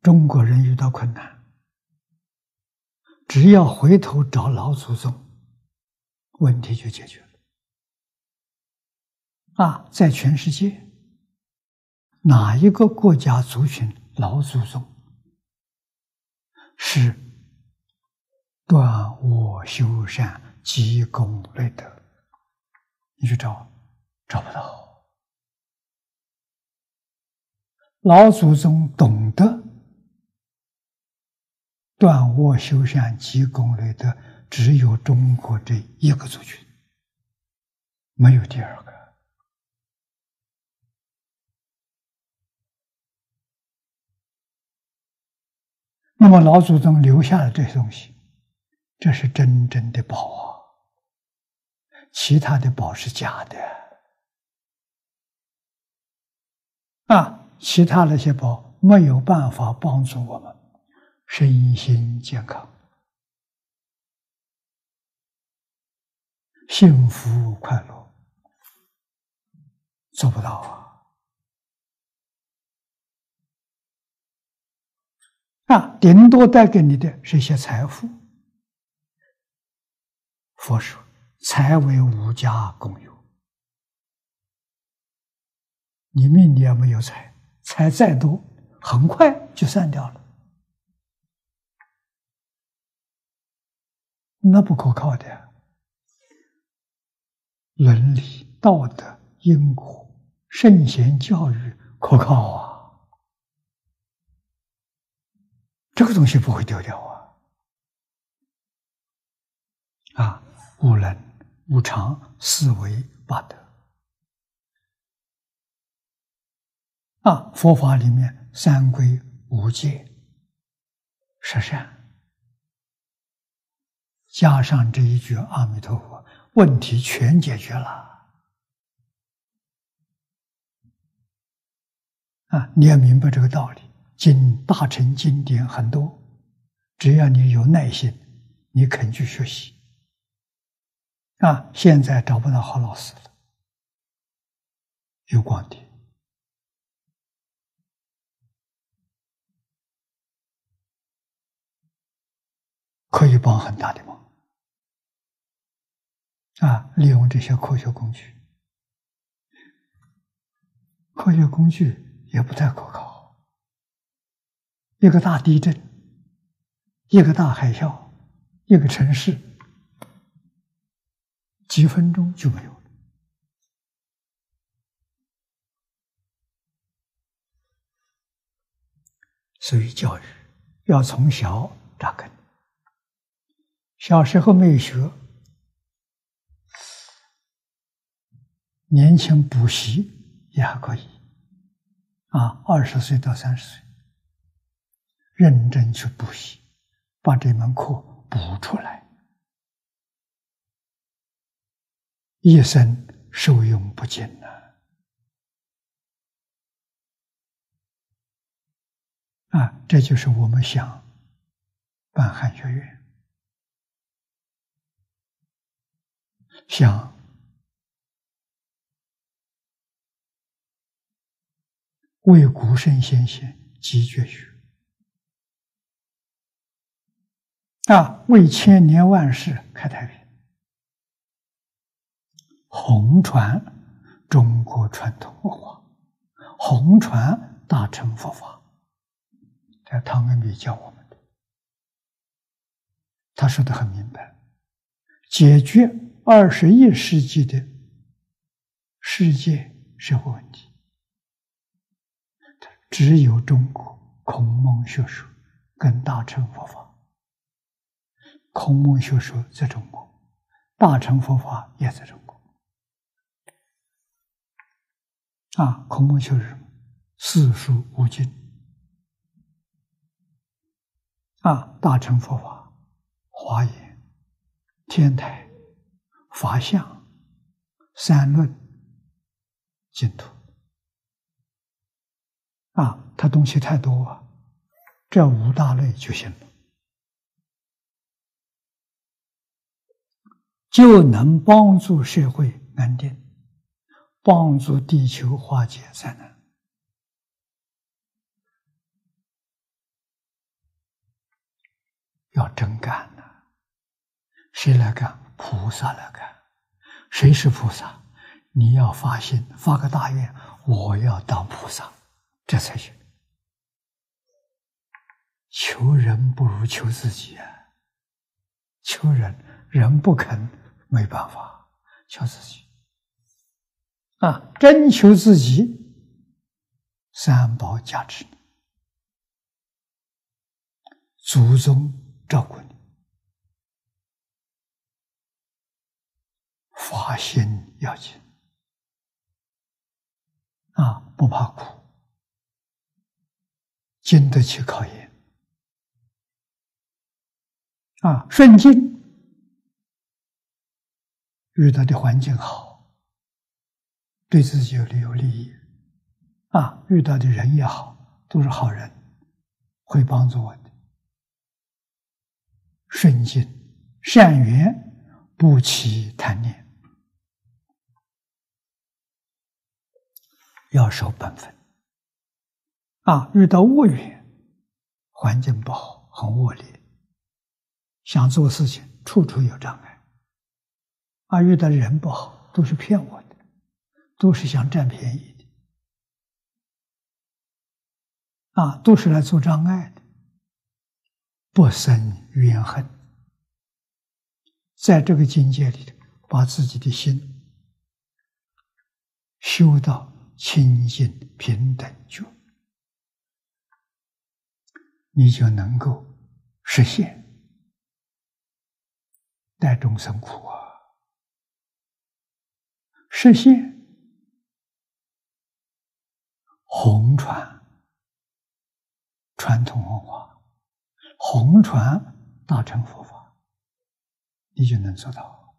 中国人遇到困难，只要回头找老祖宗，问题就解决了。啊，在全世界哪一个国家族群老祖宗是断我修善积功累德？你去找，找不到。老祖宗懂得断卧修善积功累德，只有中国这一个族群，没有第二个。那么老祖宗留下的这些东西，这是真正的宝啊！其他的宝是假的啊！其他那些宝没有办法帮助我们身心健康、幸福快乐，做不到啊！啊，顶多带给你的是一些财富。佛说：“财为无家共有，你命里也没有财。”财再多，很快就散掉了，那不可靠的。伦理、道德、因果、圣贤教育可靠啊，这个东西不会丢掉啊！啊，无能、无常、四维八德。啊，佛法里面三规五戒、十善，加上这一句阿弥陀佛，问题全解决了。啊，你要明白这个道理，经大乘经典很多，只要你有耐心，你肯去学习。啊，现在找不到好老师了，有光碟。可以帮很大的忙啊！利用这些科学工具，科学工具也不太可靠。一个大地震，一个大海啸，一个城市，几分钟就没有了。所以，教育要从小扎根。小时候没有学，年轻补习也还可以，啊，二十岁到三十岁，认真去补习，把这门课补出来，一生受用不尽呐！啊，这就是我们想办汉学院。想为古圣先贤积绝学啊，为千年万世开太平，红传中国传统文化，红传大乘佛法。这唐恩比教我们的，他说的很明白，解决。二十一世纪的世界社会问题，只有中国孔孟学说跟大乘佛法。孔孟学说在中国，大乘佛法也在中国。啊，孔孟学说四书五经，啊，大乘佛法华严、天台。法相、三论、净土。啊，它东西太多啊，这五大类就行了，就能帮助社会安定，帮助地球化解灾难。要真干呐，谁来干？菩萨来干，谁是菩萨？你要发心，发个大愿，我要当菩萨，这才行。求人不如求自己啊！求人，人不肯，没办法，求自己啊！征求自己，三宝加持，祖宗照顾你，发心要紧。啊，不怕苦，经得起考验。啊，顺境遇到的环境好，对自己有利有利益。啊，遇到的人也好，都是好人，会帮助我的。顺境善缘，不起贪念。要守本分啊！遇到恶缘，环境不好，很恶劣，想做事情处处有障碍。啊，遇到人不好，都是骗我的，都是想占便宜的，啊，都是来做障碍的，不生怨恨。在这个境界里头，把自己的心修到。清净平等觉，你就能够实现带众生苦啊！实现红传传统文化，红传大乘佛法，你就能做到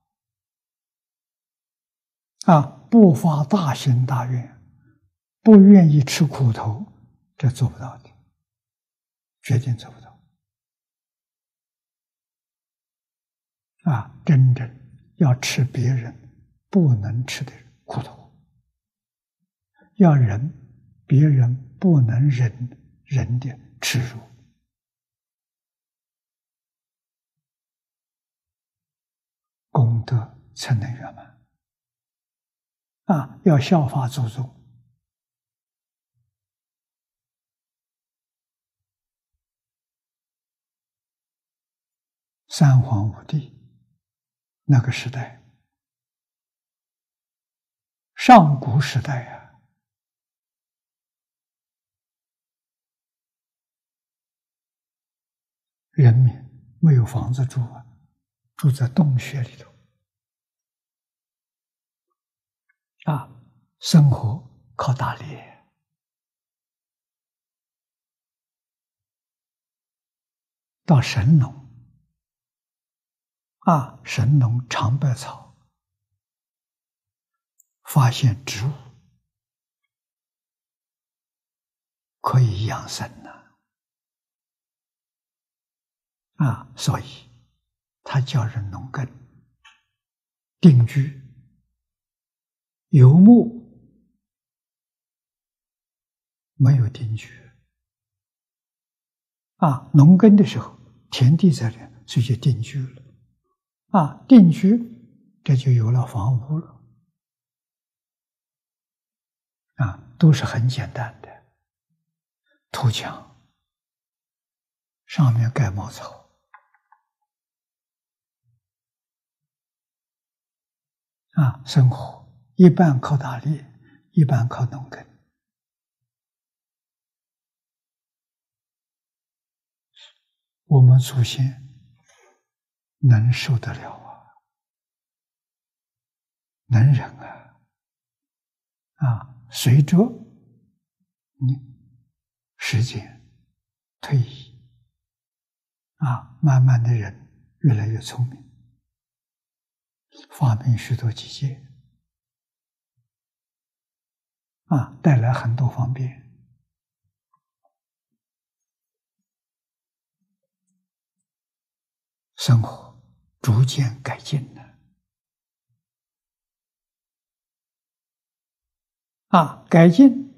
啊！不发大心大愿。不愿意吃苦头，这做不到的，决定做不到。啊，真正要吃别人不能吃的苦头，要人别人不能忍人的耻辱，功德才能圆满。啊，要效法祖宗。三皇五帝那个时代，上古时代啊，人民没有房子住啊，住在洞穴里头啊，生活靠打猎，到神农。啊！神农尝百草，发现植物可以养生呢。啊，所以他叫人农耕定居游牧，没有定居。啊，农耕的时候，田地在这，所以就定居了。啊，定居，这就有了房屋了。啊，都是很简单的，土墙，上面盖茅草。啊，生活一半靠打猎，一半靠农耕。我们祖先。能受得了啊，能忍啊，啊，随着你时间推移，啊，慢慢的人越来越聪明，发明许多机械，啊，带来很多方便，生活。逐渐改进了啊！改进，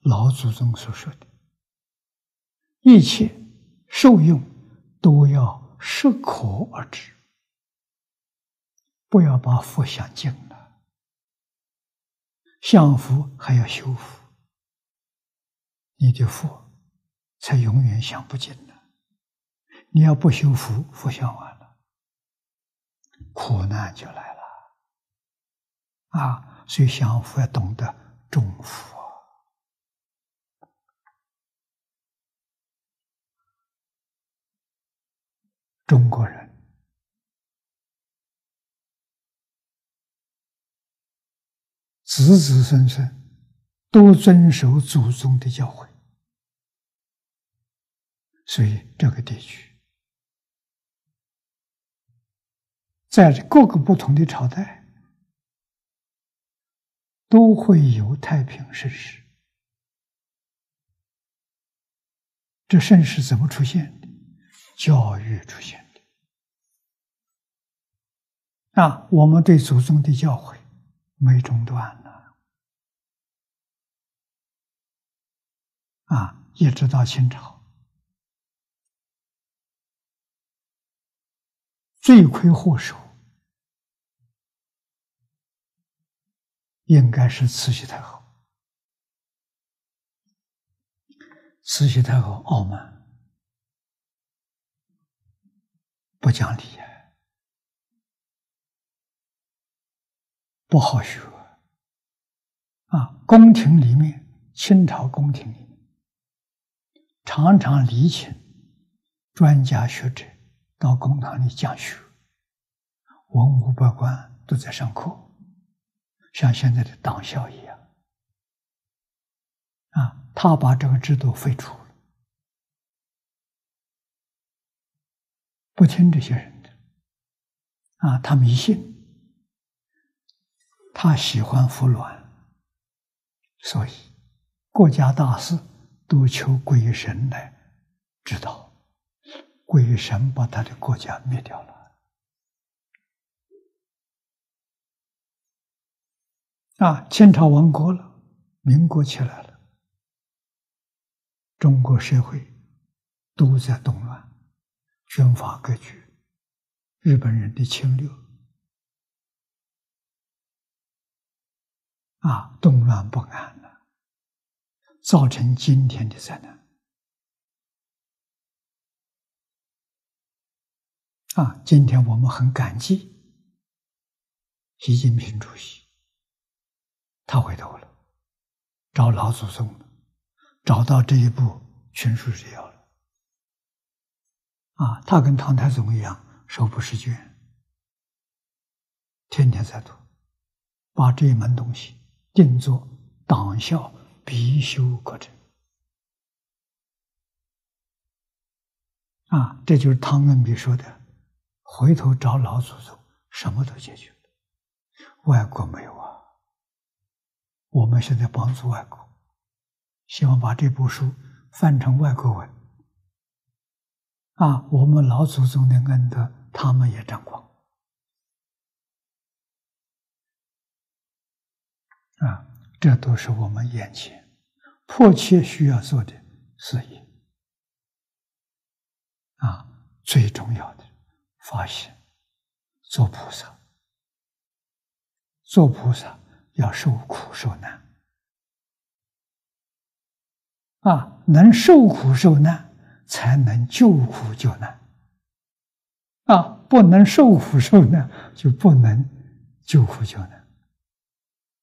老祖宗所说的，一切受用都要适可而止，不要把佛想尽了，想佛还要修福，你的佛才永远想不尽呢。你要不修福，福想完了，苦难就来了啊！所以想佛要懂得重福。中国人子子孙孙都遵守祖宗的教诲，所以这个地区在各个不同的朝代都会有太平盛世。这盛世怎么出现的？教育出现的。啊，我们对祖宗的教诲没中断呢。啊，一直到清朝，罪魁祸首应该是慈禧太后。慈禧太后傲慢，不讲理。不好学啊！宫廷里面，清朝宫廷，常常礼请专家学者到公堂里讲学，文武百官都在上课，像现在的党校一样。啊，他把这个制度废除了，不听这些人的，啊，他迷信。他喜欢服软，所以国家大事都求鬼神来指导，鬼神把他的国家灭掉了。啊，清朝亡国了，民国起来了，中国社会都在动乱，军阀割据，日本人的侵略。啊，动乱不安，造成今天的灾难。啊，今天我们很感激习近平主席，他回头了，找老祖宗了，找到这一部群书治要了。啊，他跟唐太宗一样，手不释卷，天天在读，把这一门东西。定做党校必修课程啊！这就是汤恩比说的：“回头找老祖宗，什么都解决了。”外国没有啊！我们现在帮助外国，希望把这部书翻成外国文啊！我们老祖宗的恩德，他们也沾光。啊，这都是我们眼前迫切需要做的事业。啊，最重要的发现，做菩萨，做菩萨要受苦受难。啊，能受苦受难，才能救苦救难。啊，不能受苦受难，就不能救苦救难。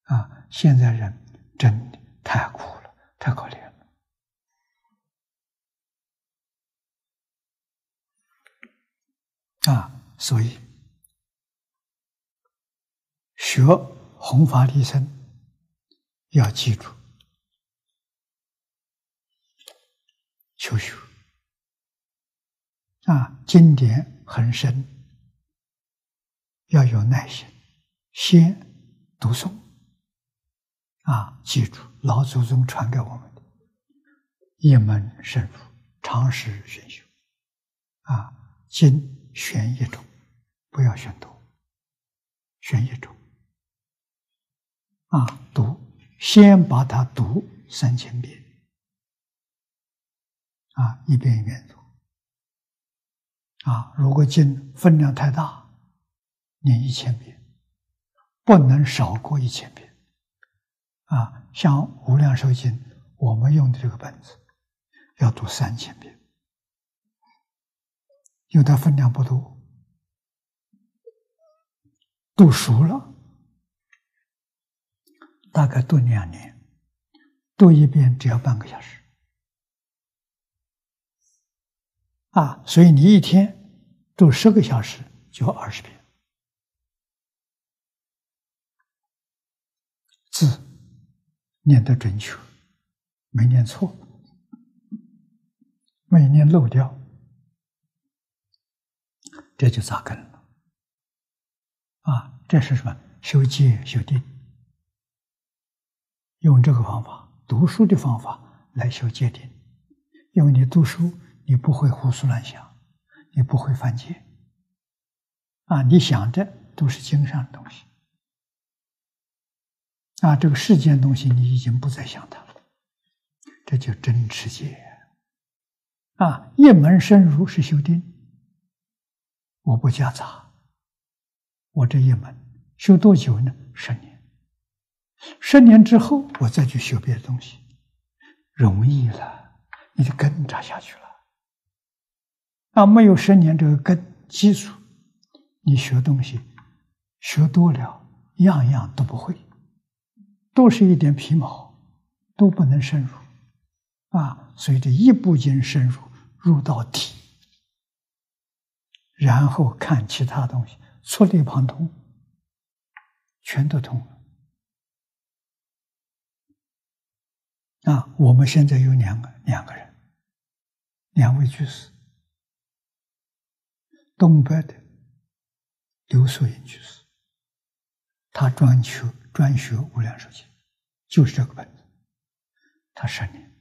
啊。现在人真的太苦，太可怜了啊！所以学弘法利生要记住求学啊，经典很深，要有耐心，先读诵。啊！记住老祖宗传给我们的一门深入，常识选修。啊，经选一种，不要选多，选一种。啊，读先把它读三千遍。啊，一遍一遍读。啊，如果经分量太大，念一千遍。不能少过一千遍。啊，像《无量寿经》，我们用的这个本子要读三千遍，有的分量不多，读熟了，大概读两年，读一遍只要半个小时。啊，所以你一天读十个小时，就二十遍字。念得准确，没念错，没念漏掉，这就扎根了。啊，这是什么？修戒、修定，用这个方法，读书的方法来修戒定。因为你读书，你不会胡思乱想，你不会犯戒。啊，你想的都是经上的东西。啊，这个世间东西你已经不再想它了，这就真持戒。啊，一门深入是修定，我不夹杂，我这一门修多久呢？十年，十年之后我再去修别的东西，容易了，你的根扎下去了。啊，没有十年这个根基础，你学东西学多了，样样都不会。都是一点皮毛，都不能深入，啊！所以这一步经深入，入到体，然后看其他东西，触类旁通，全都通了。啊！我们现在有两个两个人，两位居士，东北的刘素英居士，他专求专学无量寿经。就是这个本子，他十年，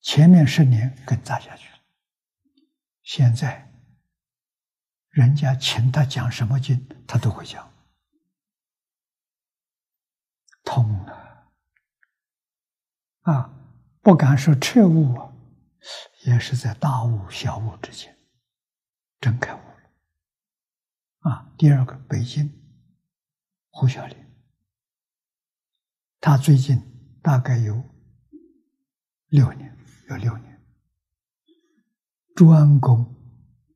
前面十年更扎下去了。现在，人家请他讲什么经，他都会讲，通了，啊，不敢说彻悟啊，也是在大悟小悟之间，真开悟了。啊，第二个，北京胡小林。他最近大概有六年，有六年。专攻《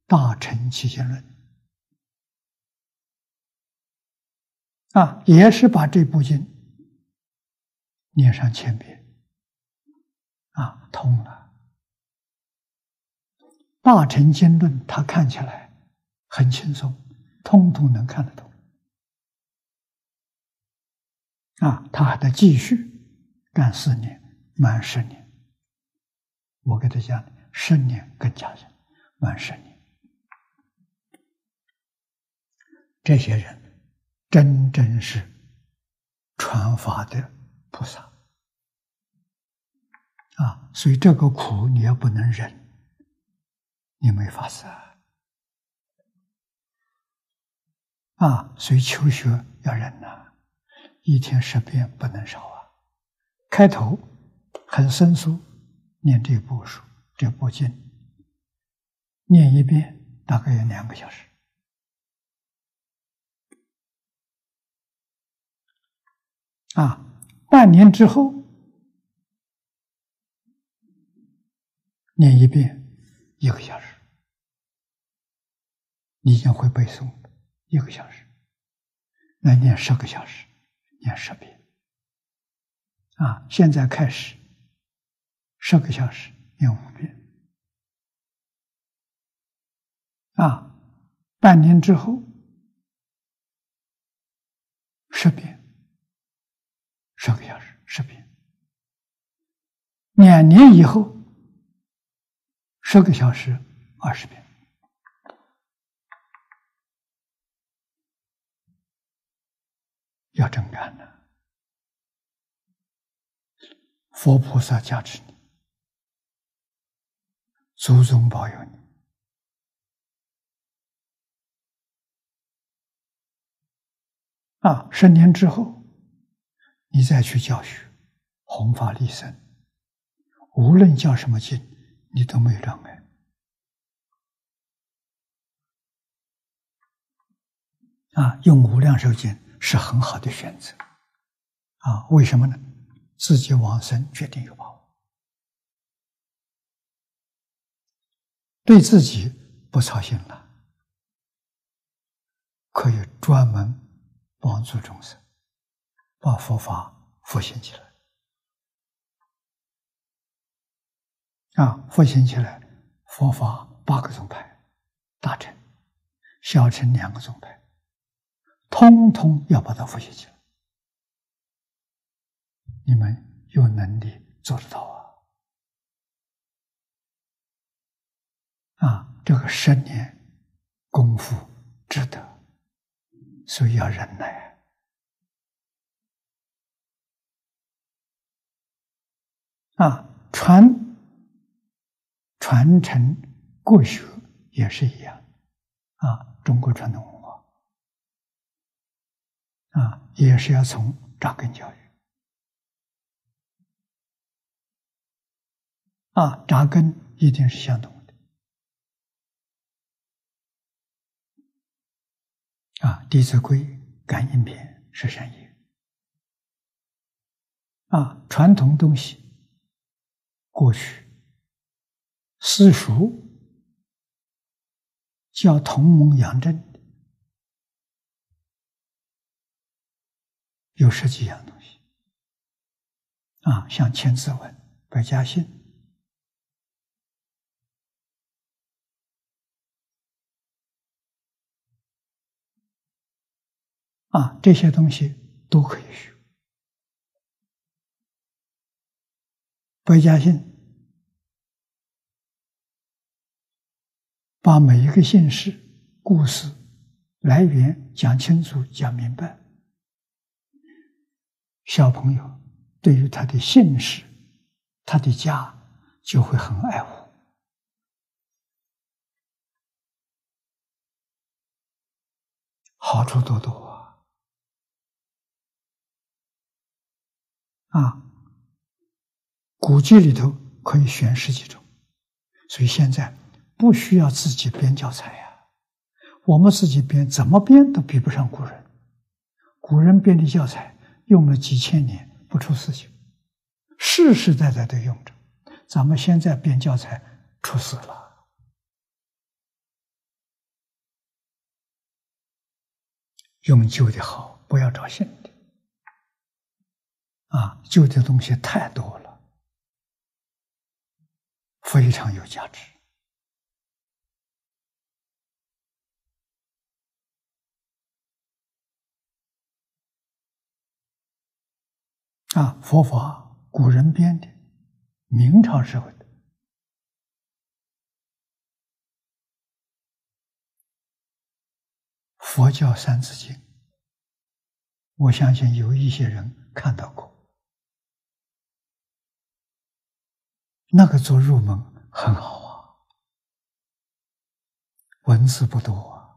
大乘起信论》啊，也是把这部经念上千遍。啊，通了《大乘经论》，他看起来很轻松，通通能看得懂。啊，他还得继续干四年，满十年。我给他讲，十年更加人，满十年。这些人真正是传法的菩萨啊！所以这个苦你要不能忍，你没法子啊！所以求学要忍呐。一天十遍不能少啊！开头很生疏，念这部书、这部经，念一遍大概有两个小时啊。半年之后念一遍一个小时，你已经会背诵一个小时，来念十个小时。念十遍，啊！现在开始，十个小时念五遍，啊！半年之后，十遍，十个小时十遍；两年以后，十个小时二十遍。要真干呢，佛菩萨加持你，祖宗保佑你啊！十年之后，你再去教学，弘法利生，无论教什么经，你都没有障碍啊！用无量寿经。是很好的选择。啊，为什么呢？自己往生决定有把握，对自己不操心了，可以专门帮助众生，把佛法复兴起来。啊，复兴起来，佛法八个宗派，大乘、小乘两个宗派，通通要把它复习起来。你们有能力做得到啊！啊，这个十年功夫值得，所以要忍耐啊！传传承国学也是一样啊，中国传统文化啊，也是要从扎根教育。啊，扎根一定是相同的。啊，《弟子规》感应篇是善业。啊，传统东西，过去私塾叫同盟养正的，有十几样东西。啊，像《千字文》《百家姓》。啊，这些东西都可以学。百家姓把每一个姓氏、故事来源讲清楚、讲明白，小朋友对于他的姓氏、他的家就会很爱护，好处多多。啊，古籍里头可以选十几种，所以现在不需要自己编教材呀。我们自己编，怎么编都比不上古人。古人编的教材用了几千年不出事情，世世代代都用着。咱们现在编教材出事了，用旧的好，不要找新的。啊，旧的东西太多了，非常有价值。啊，佛法古人编的，明朝时候的。佛教三字经，我相信有一些人看到过。那个做入门很好啊，文字不多啊，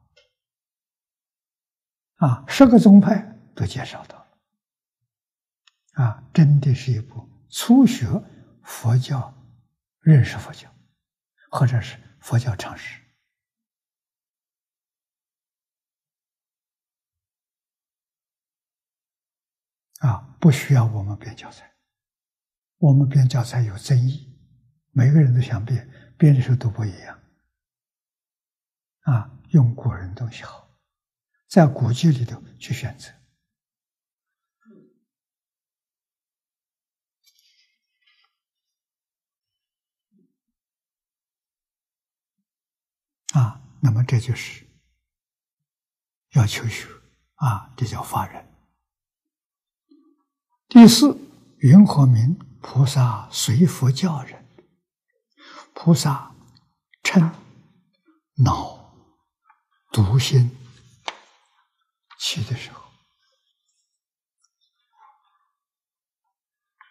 啊，十个宗派都介绍到，啊，真的是一部初学佛教、认识佛教，或者是佛教常识啊，不需要我们编教材，我们编教材有争议。每个人都想编，编的时候都不一样。啊，用古人东西好，在古籍里头去选择。啊，那么这就是要求学啊，这叫发人。第四，云和明菩萨随佛教人。菩萨嗔、恼、毒心起的时候，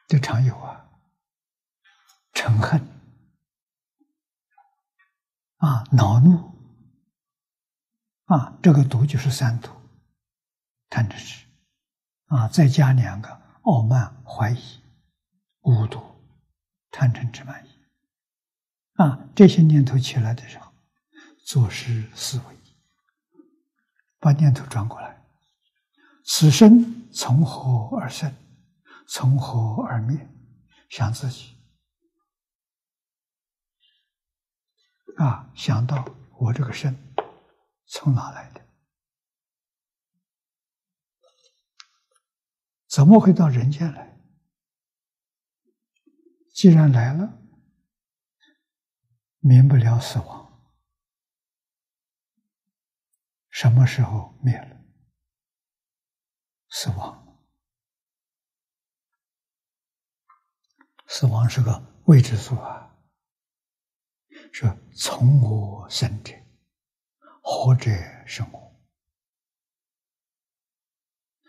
这常有啊，嗔恨啊，恼怒啊，这个毒就是三毒，贪嗔痴啊，再加两个傲慢、怀疑、五毒，贪嗔痴慢疑。啊，这些念头起来的时候，做事思维，把念头转过来，此生从何而生？从何而灭？想自己啊，想到我这个身从哪来的？怎么会到人间来？既然来了，免不了死亡。什么时候灭了？死亡。死亡是个未知数啊！说从我生者，何者生我？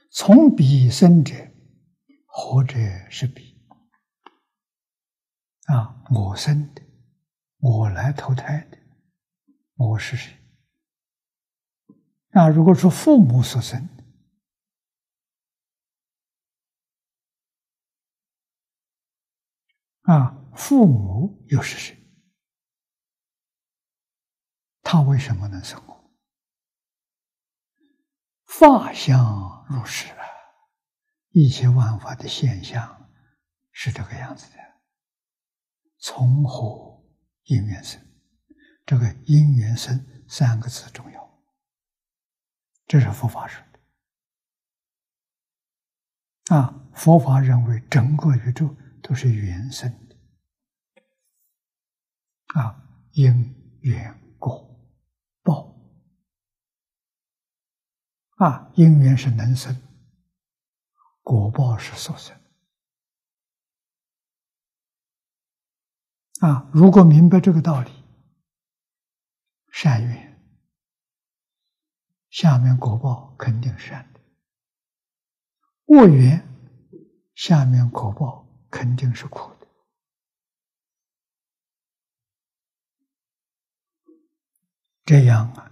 从彼生者，何者是彼？啊，我生的，我来投胎的，我是谁？啊，如果说父母所生，啊，父母又是谁？他为什么能成功？法相如是啊，一切万法的现象是这个样子的。从何因缘生？这个“因缘生”三个字重要，这是佛法说的。啊，佛法认为整个宇宙都是缘生的。啊，因缘果报。啊，因缘是能生，果报是所生。啊，如果明白这个道理，善缘下面果报肯定善的；恶缘下面果报肯定是苦的。这样啊，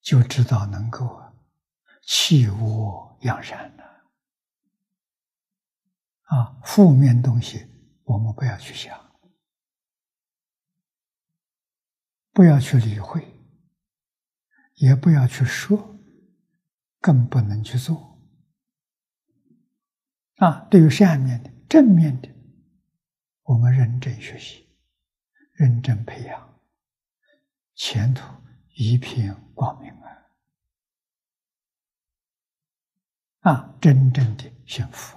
就知道能够啊。弃恶扬善的啊，负面东西我们不要去想，不要去理会，也不要去说，更不能去做。啊。对于善面的、正面的，我们认真学习，认真培养，前途一片光明。啊！真正的幸福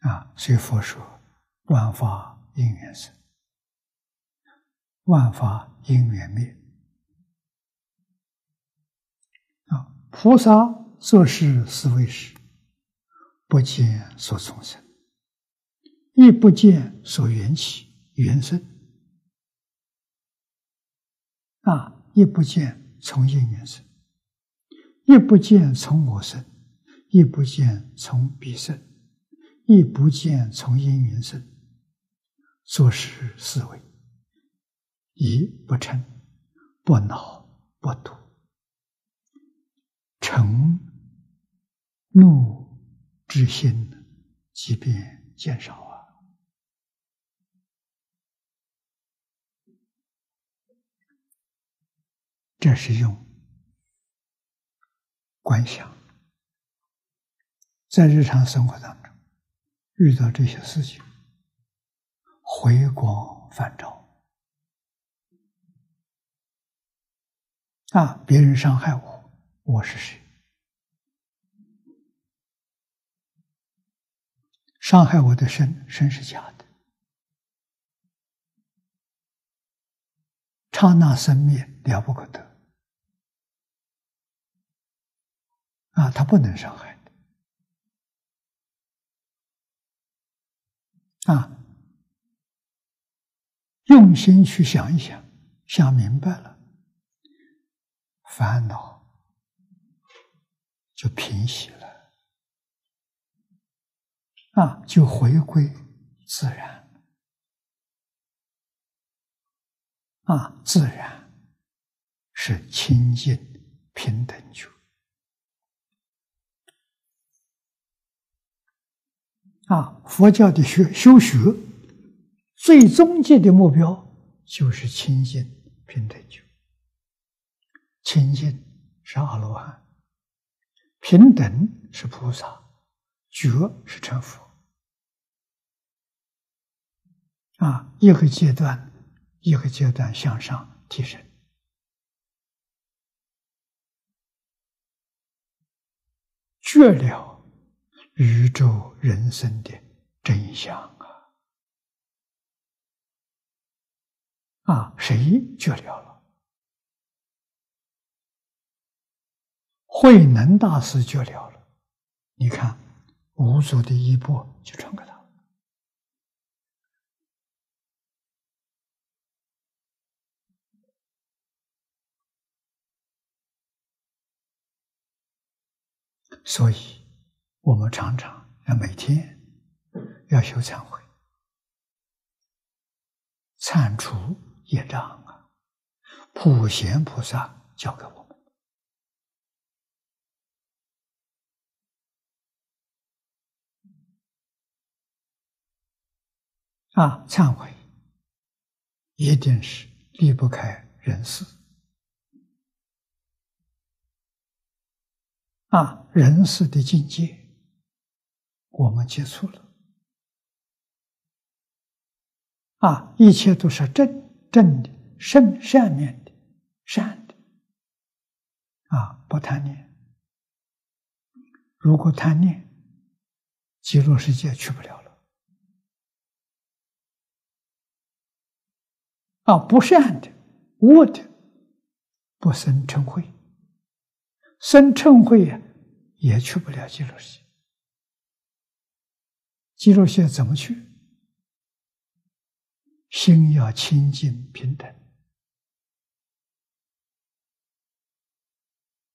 啊！所以佛说：“万法因缘生，万法因缘灭。”啊，菩萨做事是为时，不见所从生，亦不见所缘起缘生。啊，亦不见从因缘生。亦不见从我生，亦不见从彼生，亦不见从因缘生。做事思维，一不嗔，不恼，不妒，嗔怒之心，即便减少啊。这是用。观想，在日常生活当中遇到这些事情，回光返照啊！别人伤害我，我是谁？伤害我的身，身是假的，刹那生灭，了不可得。啊，他不能伤害啊，用心去想一想，想明白了，烦恼就平息了，啊，就回归自然，啊，自然是清净平等觉。啊，佛教的学修学，最终极的目标就是清净平等觉。清净是阿罗汉，平等是菩萨，觉是成佛。啊，一个阶段一个阶段向上提升，觉了宇宙人生的真相啊！啊，谁觉了了？慧能大师觉了了。你看，五祖的衣钵就传给他。所以，我们常常要每天要修忏悔，忏除业障啊！普贤菩萨教给我们啊，忏悔一定是离不开人事。啊，人世的境界，我们接触了。啊，一切都是正正的、善善面的、善的。啊，不贪念。如果贪念，极乐世界去不了了。啊，不善的、恶的，不生嗔恚。生嗔恚呀，也去不了极乐世界。极乐世界怎么去？心要清净平等，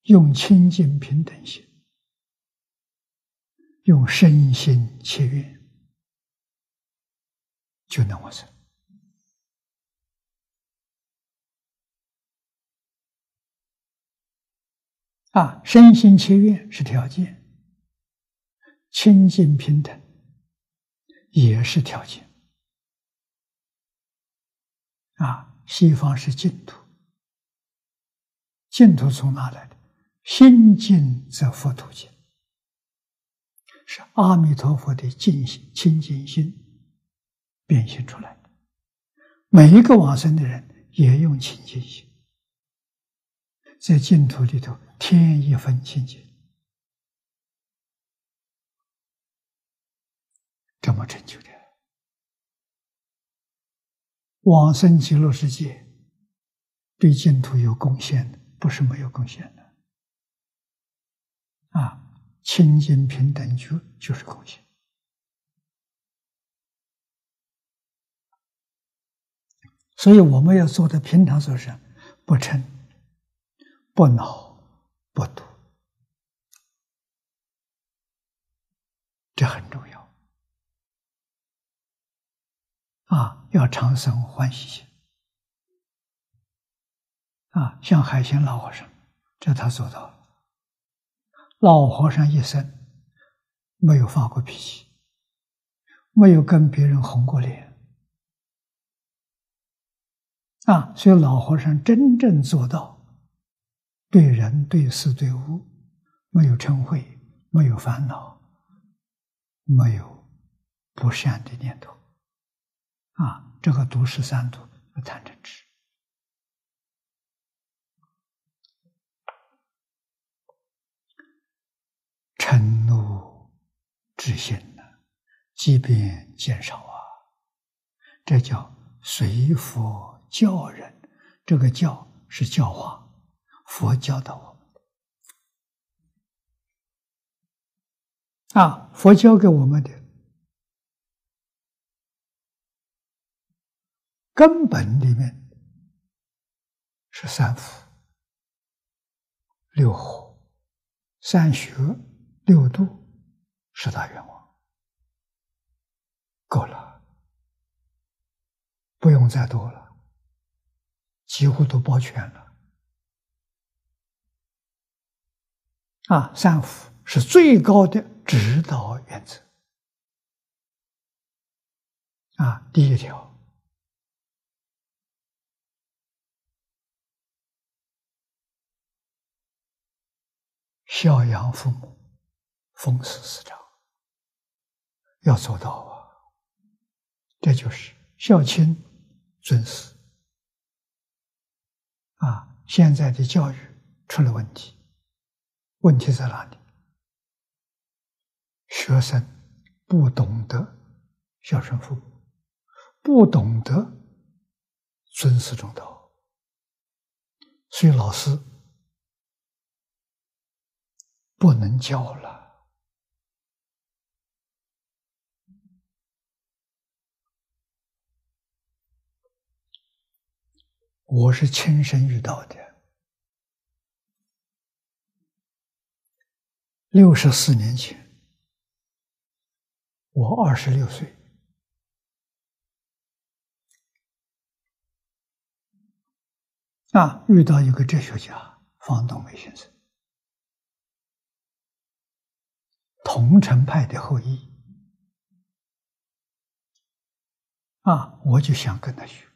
用清净平等心，用身心切愿，就能往生。啊，身心切愿是条件，清净平等也是条件。啊，西方是净土，净土从哪来的？心净则佛土净，是阿弥陀佛的净心、清净心变现出来的。每一个往生的人也用清净心。在净土里头添一份清净，这么成就的往生极乐世界，对净土有贡献的，不是没有贡献的。啊，清净平等就就是贡献，所以我们要做的平常做事，不嗔。不恼不妒，这很重要啊！要长生欢喜心啊！像海鲜老和尚，这他做到了。老和尚一生没有发过脾气，没有跟别人红过脸啊！所以老和尚真正做到。对人、对事、对物，没有嗔恚，没有烦恼，没有不善的念头，啊，这个读十三度谈真知，嗔怒之心呢，即便减少啊，这叫随佛教人，这个教是教化。佛教的我们啊，佛教给我们的根本里面是三福、六火、三学、六度、十大愿望，够了，不用再多了，几乎都包全了。啊，三福是最高的指导原则。啊，第一条，孝养父母，奉事师长，要做到啊！这就是孝亲尊师啊！现在的教育出了问题，问题在哪里？学生不懂得孝顺父母，不懂得尊师重道，所以老师不能教了。我是亲身遇到的，六十四年前。我二十六岁啊，遇到一个哲学家方东梅先生，桐城派的后裔啊，我就想跟他学。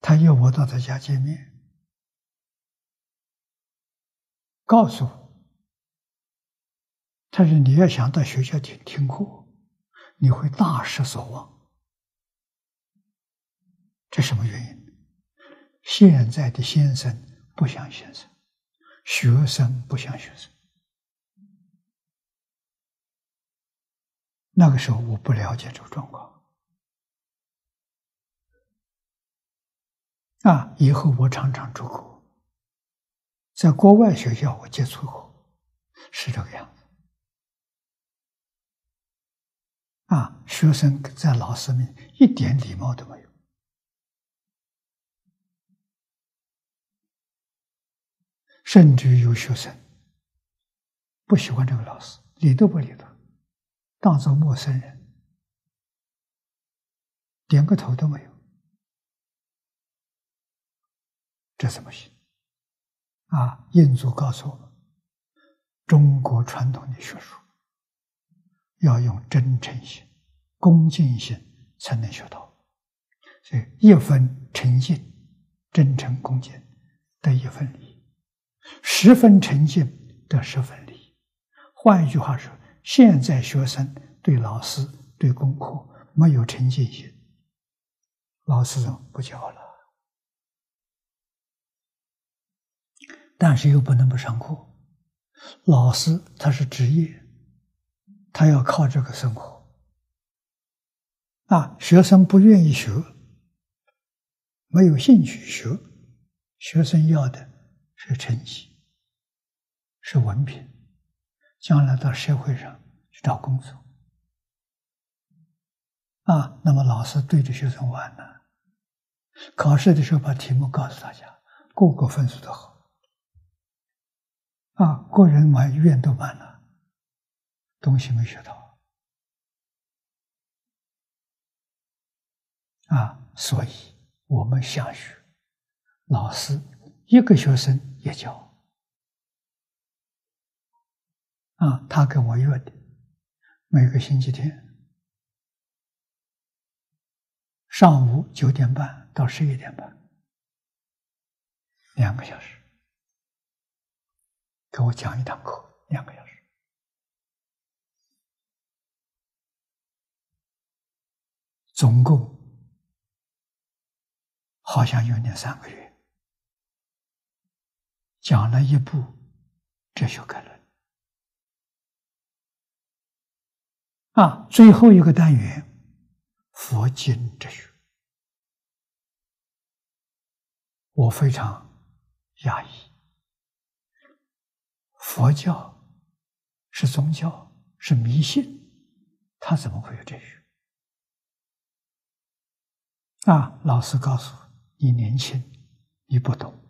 他约我到他家见面，告诉我。但是你要想到学校听听课，你会大失所望。这什么原因？现在的先生不像先生，学生不像学生。那个时候我不了解这个状况，啊，以后我常常出国，在国外学校我接触过，是这个样子。啊，学生在老师面一点礼貌都没有，甚至有学生不喜欢这个老师，理都不理他，当做陌生人，点个头都没有，这怎么行？啊，印祖告诉我们，中国传统的学术。要用真诚心、恭敬心才能学到，所以一分诚信、真诚恭敬得一分利，十分诚信得十分利。换一句话说，现在学生对老师、对功课没有诚信心，老师不教了，但是又不能不上课，老师他是职业。他要靠这个生活啊！学生不愿意学，没有兴趣学，学生要的是成绩，是文凭，将来到社会上去找工作啊！那么老师对着学生玩呢？考试的时候把题目告诉大家，个个分数都好啊，个人满院都满了。东西没学到啊，所以我们想学，老师一个学生也教啊，他跟我约的，每个星期天上午九点半到十一点半，两个小时，给我讲一堂课，两个小时。总共好像有两三个月，讲了一部哲学概论啊，最后一个单元佛经哲学，我非常压抑。佛教是宗教，是迷信，他怎么会有哲学？啊！老师告诉：“你年轻，你不懂。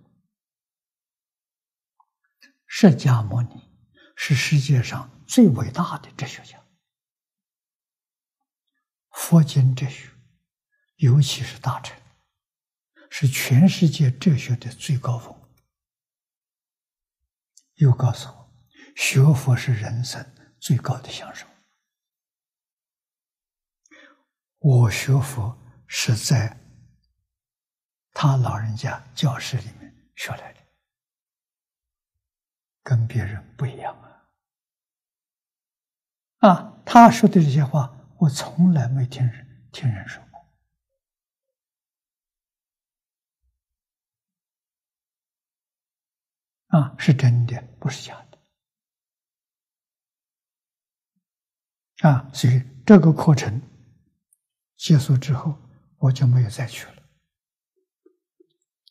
释迦牟尼是世界上最伟大的哲学家，佛经哲学，尤其是大乘，是全世界哲学的最高峰。”又告诉我：“学佛是人生最高的享受。”我学佛。是在他老人家教室里面学来的，跟别人不一样啊！啊，他说的这些话，我从来没听人听人说过，啊，是真的，不是假的，啊，所以这个课程结束之后，我就没有再去了。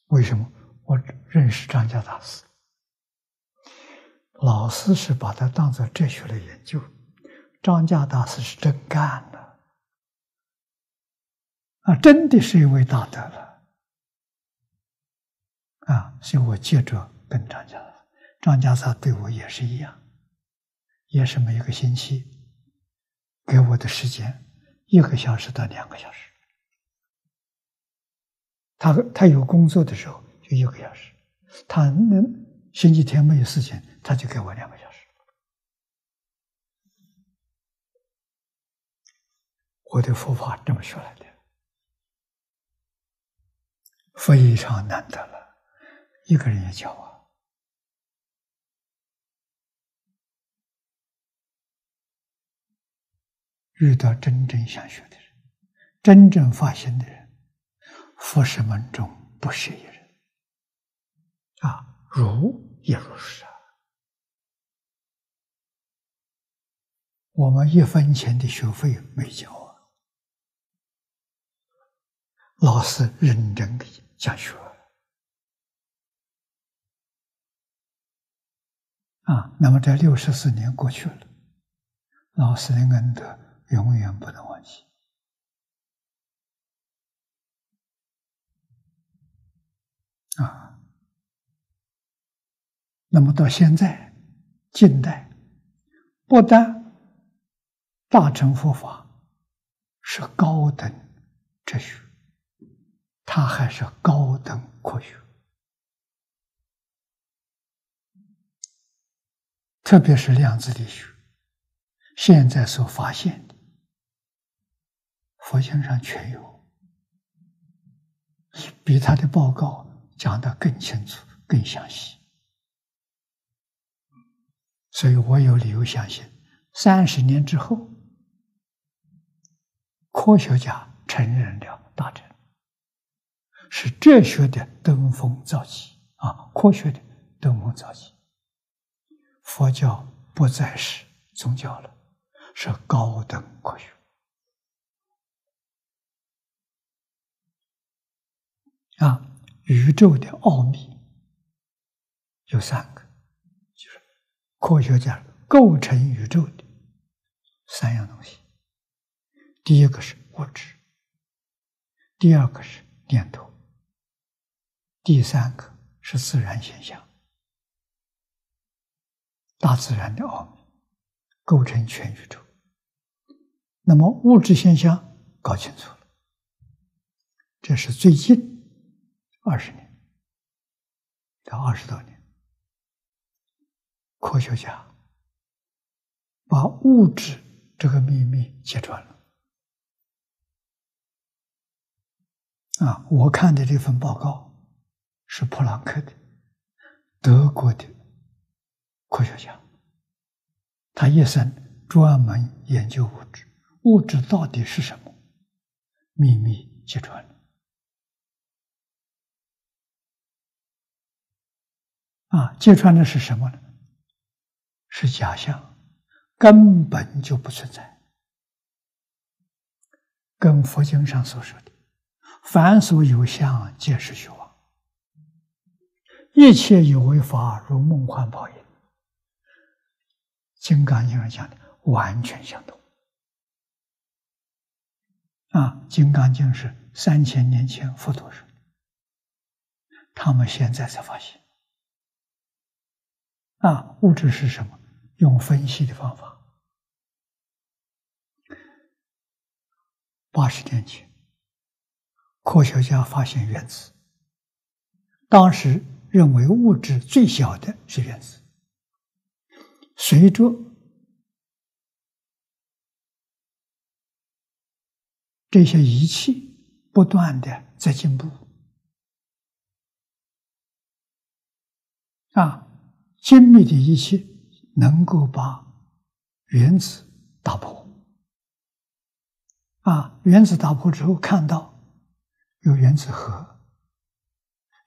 为什么我认识张家大师？老师是把它当做哲学来研究，张家大师是真干的，啊，真的是一位大德了，啊，所以我接着跟张家，张家大对我也是一样，也是每个星期给我的时间一个小时到两个小时。他他有工作的时候就一个小时，他那星期天没有事情，他就给我两个小时。我的佛法这么学来的，非常难得了，一个人也教我。遇到真正想学的人，真正发心的人。佛事门中不是一人，啊，如也如是啊。我们一分钱的学费没交啊，老师认真给讲学啊。那么这六十四年过去了，老师的恩德永远不能忘记。啊，那么到现在，近代不但大乘佛法是高等哲学，它还是高等科学，特别是量子力学，现在所发现的，佛经上全有，比他的报告。讲得更清楚、更详细，所以我有理由相信，三十年之后，科学家承认了大乘，是哲学的登峰造极啊！科学的登峰造极，佛教不再是宗教了，是高等科学啊！宇宙的奥秘有三个，就是科学家构成宇宙的三样东西。第一个是物质，第二个是念头，第三个是自然现象。大自然的奥秘构成全宇宙。那么物质现象搞清楚了，这是最近。二十年到二十多年，科学家把物质这个秘密揭穿了。啊，我看的这份报告是普朗克的，德国的科学家，他一生专门研究物质，物质到底是什么？秘密揭穿了。啊，揭穿的是什么呢？是假象，根本就不存在。跟佛经上所说的“凡所有相，皆是虚妄”，一切有为法如梦幻泡影，《金刚经》上讲的完全相同。啊，《金刚经》是三千年前佛陀说，他们现在才发现。啊，物质是什么？用分析的方法。八十年前，科学家发现原子当时认为物质最小的是原子。随着这些仪器不断的在进步啊精密的仪器能够把原子打破。啊原子打破之后看到有原子核，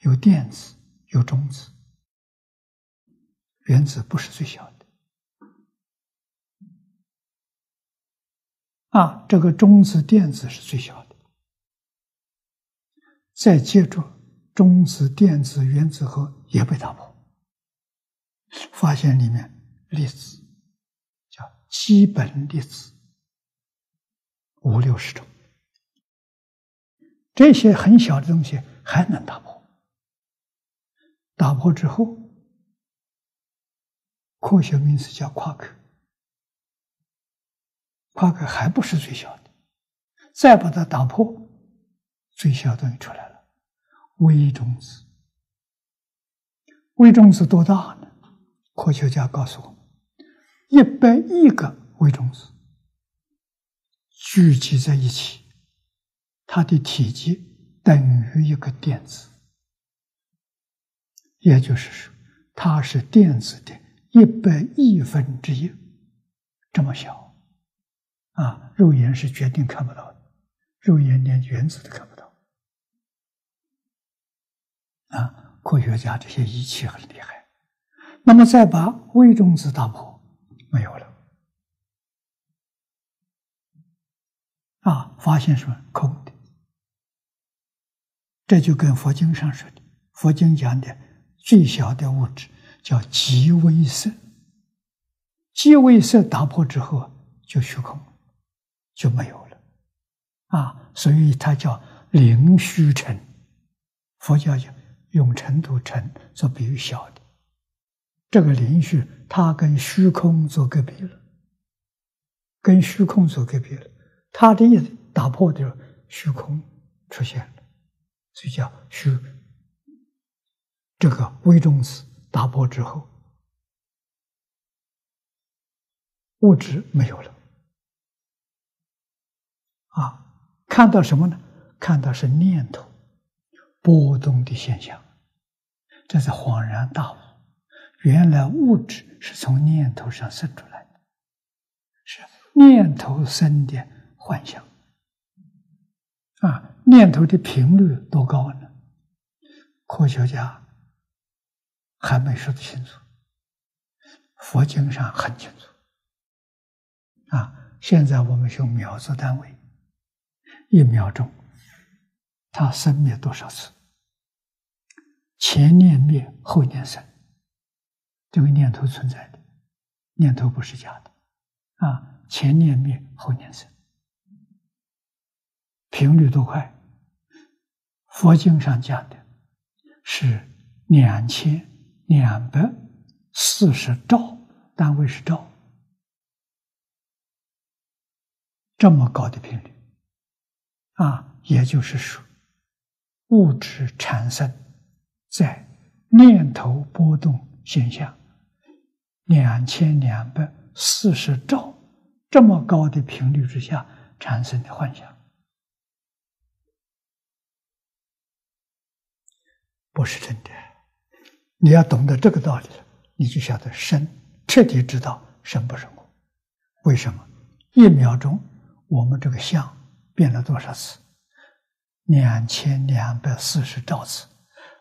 有电子，有中子。原子不是最小的。啊，这个中子、电子是最小的。再接着，中子、电子、原子核也被打破，发现里面粒子叫基本粒子五六十种，这些很小的东西还能打破。打破之后，科学名词叫夸克。夸克还不是最小的，再把它打破，最小东西出来了，微中子。微中子多大呢？科学家告诉我们，一百亿个微中子聚集在一起，它的体积等于一个电子，也就是说，它是电子的一百亿分之一，这么小。啊，肉眼是决定看不到的，肉眼连原子都看不到。啊，科学家这些仪器很厉害。那么再把微中子打破，没有了。啊，发现什么空的？这就跟佛经上说的，佛经讲的最小的物质叫极微色，极微色打破之后就虚空。就没有了，啊，所以它叫灵虚尘。佛教讲用尘土尘做比喻小的，这个灵虚，它跟虚空做隔壁了，跟虚空做隔壁了。它的意思打破的时候虚空出现了，所以叫虚。这个微中子打破之后，物质没有了。啊，看到什么呢？看到是念头波动的现象，这是恍然大悟。原来物质是从念头上生出来的，是念头生的幻象。啊，念头的频率多高呢？科学家还没说得清楚，佛经上很清楚。啊，现在我们用秒做单位。一秒钟，它生灭多少次？前念灭，后念生。这个念头存在的，念头不是假的，啊，前念灭，后念生，频率多快？佛经上讲的是两千两百四十兆，单位是兆，这么高的频率。啊，也就是说，物质产生在念头波动现象两千两百四十兆这么高的频率之下产生的幻想，不是真的。你要懂得这个道理了，你就晓得生彻底知道生不生我。为什么？一秒钟，我们这个相。变了多少次？两千两百四十兆次，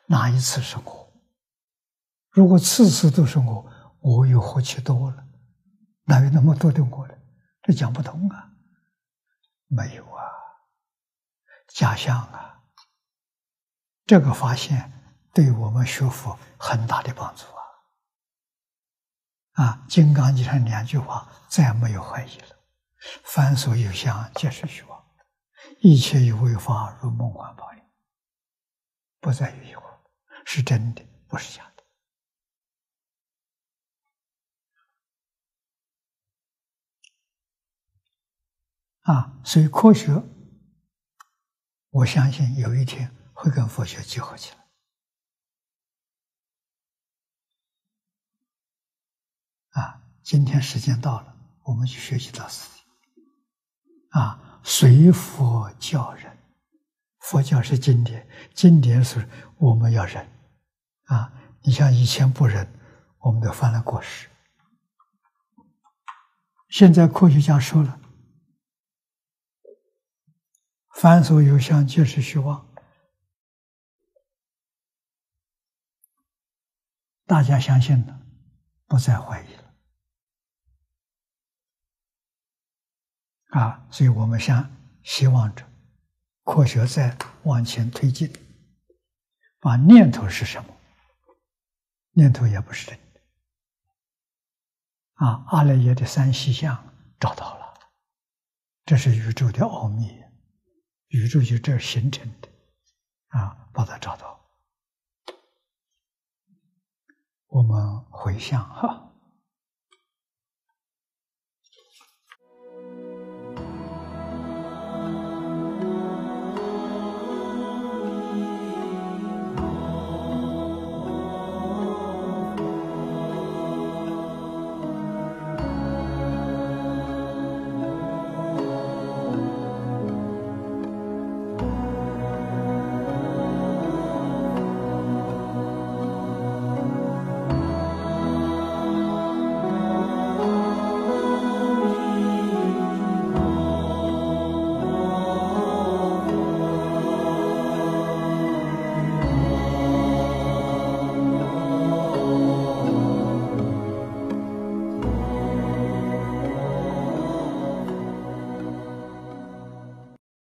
哪一次是我？如果次次都是我，我又何其多了？哪有那么多的我呢？这讲不通啊！没有啊，假象啊！这个发现对我们学佛很大的帮助啊！啊，《金刚经》上两句话再没有怀疑了：凡所有相，皆是虚妄。一切有为法，如梦幻泡影，不在于疑惑，是真的，不是假的。啊，所以科学，我相信有一天会跟佛学结合起来。啊，今天时间到了，我们去学习到此。啊。随佛教人，佛教是经典，经典是我们要忍啊。你像以前不仁，我们都犯了过失。现在科学家说了，凡所有相，皆是虚妄。大家相信了，不再怀疑了。啊，所以我们想希望着科学在往前推进，把念头是什么？念头也不是真的。啊，阿赖耶的三细相找到了，这是宇宙的奥秘，宇宙就这形成的，啊，把它找到。我们回向哈。